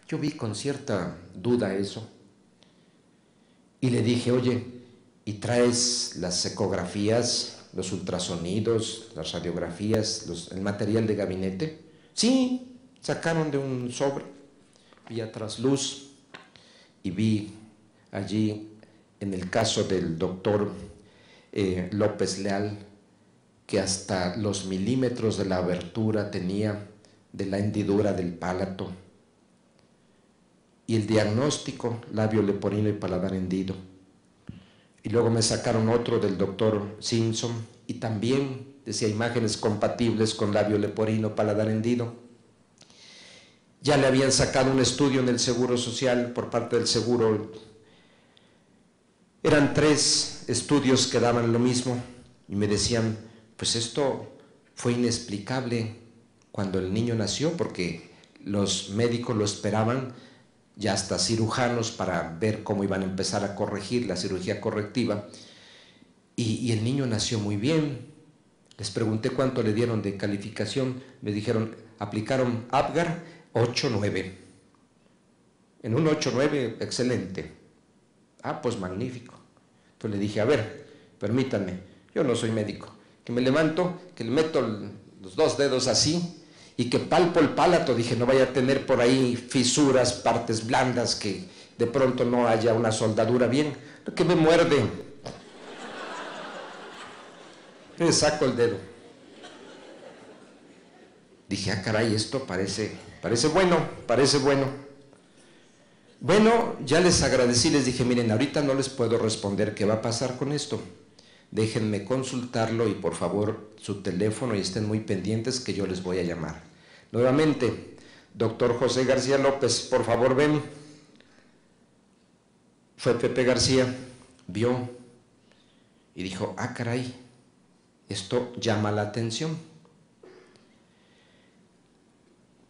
Yo vi con cierta duda eso. Y le dije, oye, ¿y traes las ecografías, los ultrasonidos, las radiografías, el material de gabinete? Sí, sacaron de un sobre, vía trasluz, y vi allí, en el caso del doctor eh, López Leal, que hasta los milímetros de la abertura tenía de la hendidura del pálato. Y el diagnóstico, labio leporino y paladar hendido. Y luego me sacaron otro del doctor Simpson y también decía imágenes compatibles con labio leporino, paladar hendido. Ya le habían sacado un estudio en el Seguro Social por parte del Seguro eran tres estudios que daban lo mismo y me decían, pues esto fue inexplicable cuando el niño nació porque los médicos lo esperaban, ya hasta cirujanos para ver cómo iban a empezar a corregir la cirugía correctiva. Y, el niño nació muy bien. Les pregunté cuánto le dieron de calificación. Me dijeron, aplicaron Apgar 8-9. En un 8-9, excelente. Ah, pues magnífico. Entonces le dije, a ver, permítanme, yo no soy médico, que me levanto, que le meto los dos dedos así y que palpo el pálato, dije, no vaya a tener por ahí fisuras, partes blandas, que de pronto no haya una soldadura bien, que me muerde. Le saco el dedo. Dije, ah, caray, esto parece, parece bueno, parece bueno. Bueno, ya les agradecí, les dije, miren, ahorita no les puedo responder qué va a pasar con esto. Déjenme consultarlo y por favor su teléfono y estén muy pendientes que yo les voy a llamar. Nuevamente, doctor José García López, por favor ven. Fue Pepe García, vio y dijo, ah, caray, esto llama la atención.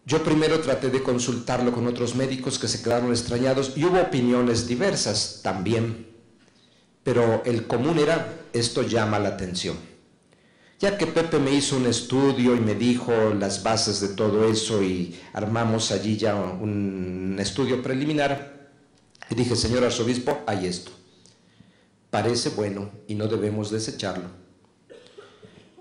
Yo primero traté de consultarlo con otros médicos que se quedaron extrañados y hubo opiniones diversas también, pero el común era, esto llama la atención. Ya que Pepe me hizo un estudio y me dijo las bases de todo eso y armamos allí ya un estudio preliminar, y dije, señor arzobispo, hay esto. Parece bueno y no debemos desecharlo.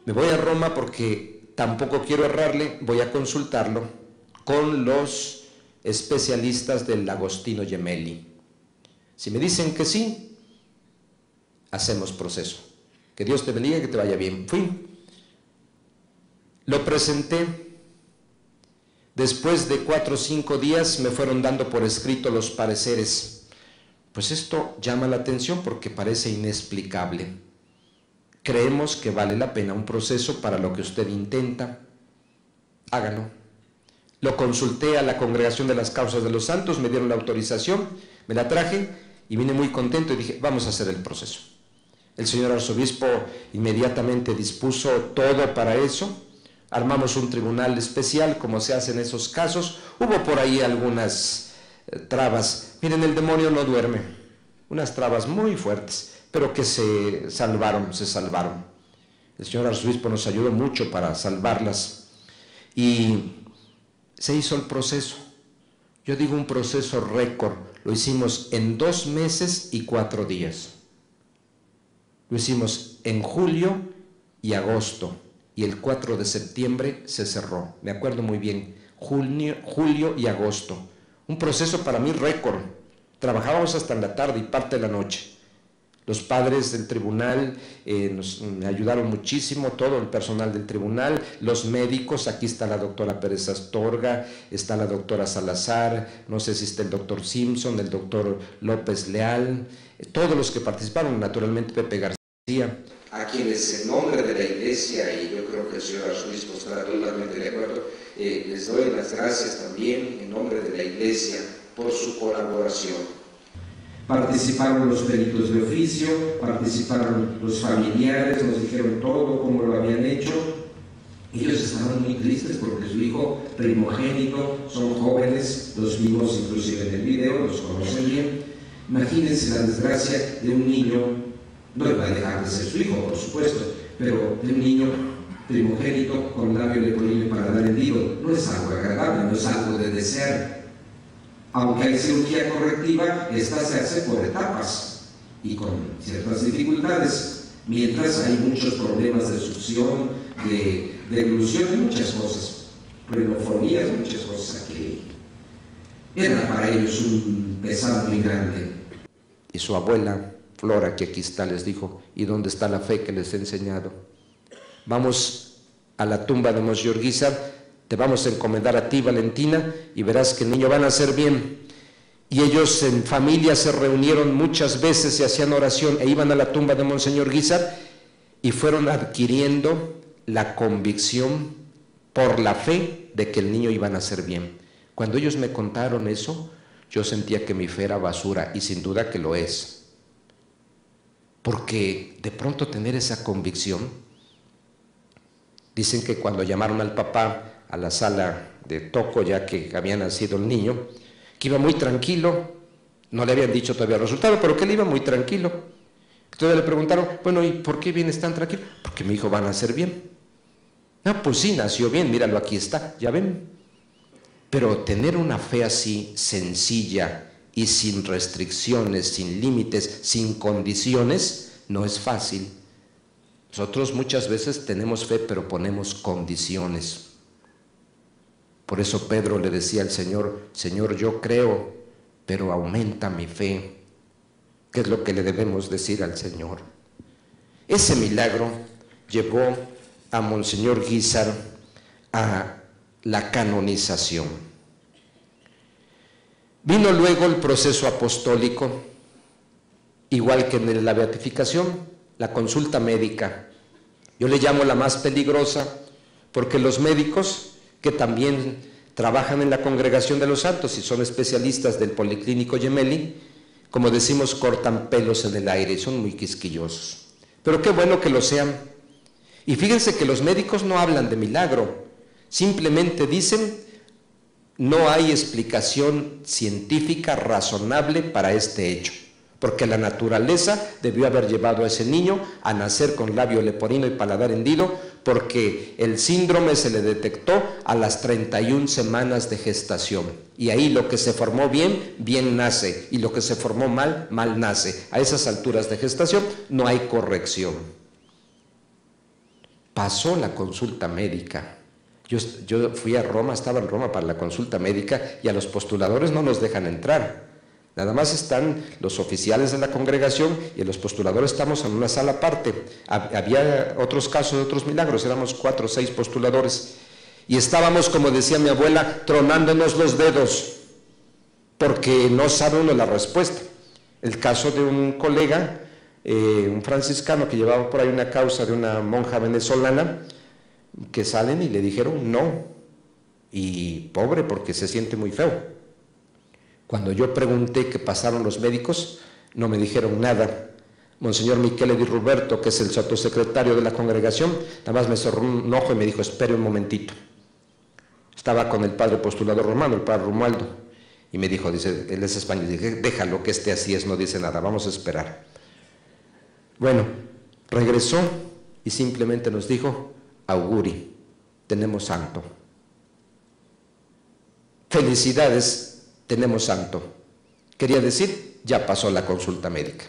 Me voy a Roma porque tampoco quiero errarle, voy a consultarlo con los especialistas del Agostino Gemelli. Si me dicen que sí, hacemos proceso. Que Dios te bendiga, que te vaya bien. Fui. Lo presenté. Después de cuatro o cinco días me fueron dando por escrito los pareceres. Pues esto llama la atención porque parece inexplicable. Creemos que vale la pena un proceso para lo que usted intenta. Hágalo. Lo consulté a la Congregación de las Causas de los Santos, me dieron la autorización, me la traje y vine muy contento y dije, vamos a hacer el proceso. El señor arzobispo inmediatamente dispuso todo para eso. Armamos un tribunal especial, como se hace en esos casos. Hubo por ahí algunas eh, trabas. Miren, el demonio no duerme. Unas trabas muy fuertes, pero que se salvaron, se salvaron. El señor arzobispo nos ayudó mucho para salvarlas. Y se hizo el proceso. Yo digo un proceso récord. Lo hicimos en dos meses y cuatro días. Lo hicimos en julio y agosto. Y el 4 de septiembre se cerró. Me acuerdo muy bien. Julio y agosto. Un proceso para mí récord. Trabajábamos hasta en la tarde y parte de la noche. Los padres del tribunal eh, nos ayudaron muchísimo, todo el personal del tribunal, los médicos, aquí está la doctora Pérez Astorga, está la doctora Salazar, no sé si está el doctor Simpson, el doctor López Leal, eh, todos los que participaron, naturalmente Pepe García. A quienes en nombre de la Iglesia, y yo creo que el señor arzobispo estará totalmente de acuerdo, eh, les doy las gracias también en nombre de la Iglesia por su colaboración participaron los peritos de oficio, participaron los familiares, nos dijeron todo, cómo lo habían hecho. Ellos estaban muy tristes porque su hijo primogénito, son jóvenes, los vimos inclusive en el video, los conocen bien. Imagínense la desgracia de un niño, no iba a dejar de ser su hijo, por supuesto, pero de un niño primogénito con labio leporino para dar el hilo. No es algo agradable, no es algo de desear aunque hay cirugía correctiva, esta se hace por etapas y con ciertas dificultades, mientras hay muchos problemas de succión, de deglución y muchas cosas, renofonías, muchas cosas que era para ellos un pesado muy grande. Y su abuela, Flora, que aquí está, les dijo, ¿y dónde está la fe que les he enseñado? Vamos a la tumba de Monsieur Guizar te vamos a encomendar a ti, Valentina, y verás que el niño va a nacer bien. Y ellos en familia se reunieron muchas veces y hacían oración e iban a la tumba de Monseñor Guizar y fueron adquiriendo la convicción por la fe de que el niño iba a nacer bien. Cuando ellos me contaron eso, yo sentía que mi fe era basura y sin duda que lo es. Porque de pronto tener esa convicción, dicen que cuando llamaron al papá a la sala de toco ya que había nacido el niño, que iba muy tranquilo, no le habían dicho todavía el resultado, pero que él iba muy tranquilo. Entonces le preguntaron, bueno, ¿y por qué vienes tan tranquilo? Porque mi hijo va a nacer bien. Ah, pues sí, nació bien, míralo, aquí está, ya ven. Pero tener una fe así, sencilla y sin restricciones, sin límites, sin condiciones, no es fácil. Nosotros muchas veces tenemos fe, pero ponemos condiciones. Por eso Pedro le decía al Señor, Señor, yo creo, pero aumenta mi fe. ¿Qué es lo que le debemos decir al Señor? Ese milagro llevó a Monseñor Guizar a la canonización. Vino luego el proceso apostólico, igual que en la beatificación, la consulta médica. Yo le llamo la más peligrosa porque los médicos que también trabajan en la congregación de los santos y son especialistas del Policlínico Gemelli, como decimos, cortan pelos en el aire y son muy quisquillosos. Pero qué bueno que lo sean. Y fíjense que los médicos no hablan de milagro, simplemente dicen, no hay explicación científica razonable para este hecho porque la naturaleza debió haber llevado a ese niño a nacer con labio leporino y paladar hendido, porque el síndrome se le detectó a las 31 semanas de gestación. Y ahí lo que se formó bien, bien nace, y lo que se formó mal, mal nace. A esas alturas de gestación no hay corrección. Pasó la consulta médica. Yo, yo fui a Roma, estaba en Roma para la consulta médica, y a los postuladores no nos dejan entrar Nada más están los oficiales de la congregación y los postuladores estamos en una sala aparte. Había otros casos otros milagros, éramos cuatro o seis postuladores. Y estábamos, como decía mi abuela, tronándonos los dedos, porque no sabe uno la respuesta. El caso de un colega, eh, un franciscano que llevaba por ahí una causa de una monja venezolana, que salen y le dijeron no. Y pobre, porque se siente muy feo. Cuando yo pregunté qué pasaron los médicos, no me dijeron nada. Monseñor Michele Di Roberto, que es el secretario de la congregación, nada más me cerró un ojo y me dijo, espere un momentito. Estaba con el padre postulador romano, el padre Romualdo, y me dijo, dice, él es español, dije, déjalo que esté así es, no dice nada, vamos a esperar. Bueno, regresó y simplemente nos dijo, auguri, tenemos santo. Felicidades tenemos santo. Quería decir, ya pasó la consulta médica.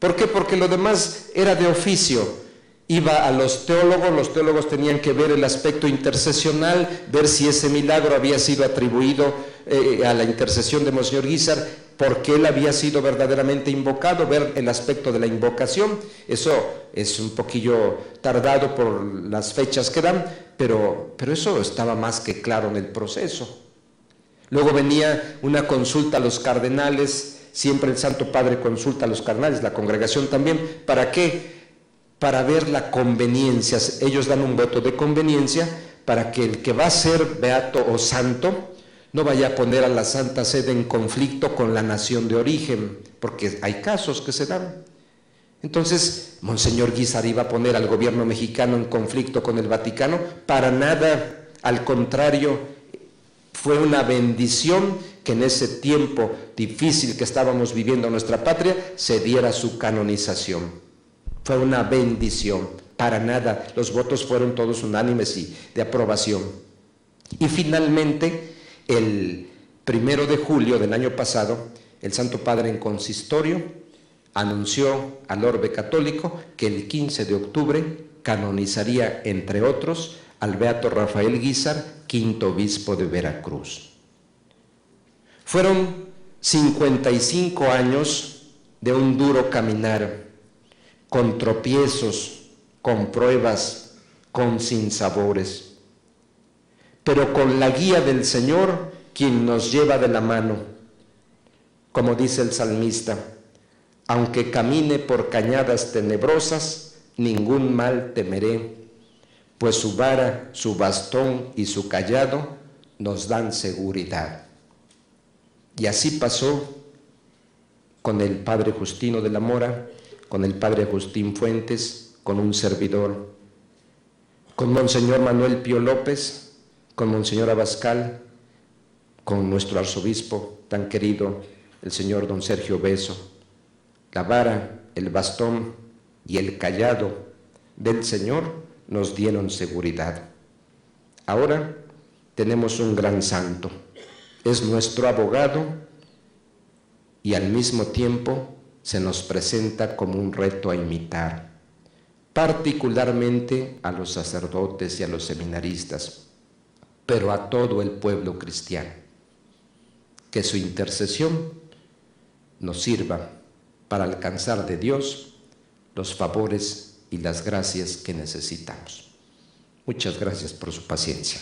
¿Por qué? Porque lo demás era de oficio iba a los teólogos, los teólogos tenían que ver el aspecto intercesional, ver si ese milagro había sido atribuido eh, a la intercesión de Monseñor Guizar, porque él había sido verdaderamente invocado, ver el aspecto de la invocación. Eso es un poquillo tardado por las fechas que dan, pero, pero eso estaba más que claro en el proceso. Luego venía una consulta a los cardenales, siempre el Santo Padre consulta a los cardenales, la congregación también, ¿para qué? para ver la conveniencia. Ellos dan un voto de conveniencia para que el que va a ser beato o santo no vaya a poner a la Santa Sede en conflicto con la nación de origen, porque hay casos que se dan. Entonces, Monseñor Guizar iba a poner al gobierno mexicano en conflicto con el Vaticano, para nada, al contrario, fue una bendición que en ese tiempo difícil que estábamos viviendo en nuestra patria se diera su canonización. Fue una bendición, para nada. Los votos fueron todos unánimes y de aprobación. Y finalmente, el primero de julio del año pasado, el Santo Padre en consistorio anunció al orbe católico que el 15 de octubre canonizaría, entre otros, al beato Rafael Guizar, quinto obispo de Veracruz. Fueron 55 años de un duro caminar con tropiezos, con pruebas, con sinsabores, pero con la guía del Señor, quien nos lleva de la mano. Como dice el salmista, aunque camine por cañadas tenebrosas, ningún mal temeré, pues su vara, su bastón y su callado nos dan seguridad. Y así pasó con el padre Justino de la Mora, con el padre Agustín Fuentes, con un servidor, con Monseñor Manuel Pío López, con Monseñor Abascal, con nuestro arzobispo tan querido, el señor don Sergio Beso. La vara, el bastón y el callado del Señor nos dieron seguridad. Ahora tenemos un gran santo, es nuestro abogado y al mismo tiempo se nos presenta como un reto a imitar, particularmente a los sacerdotes y a los seminaristas, pero a todo el pueblo cristiano. Que su intercesión nos sirva para alcanzar de Dios los favores y las gracias que necesitamos. Muchas gracias por su paciencia.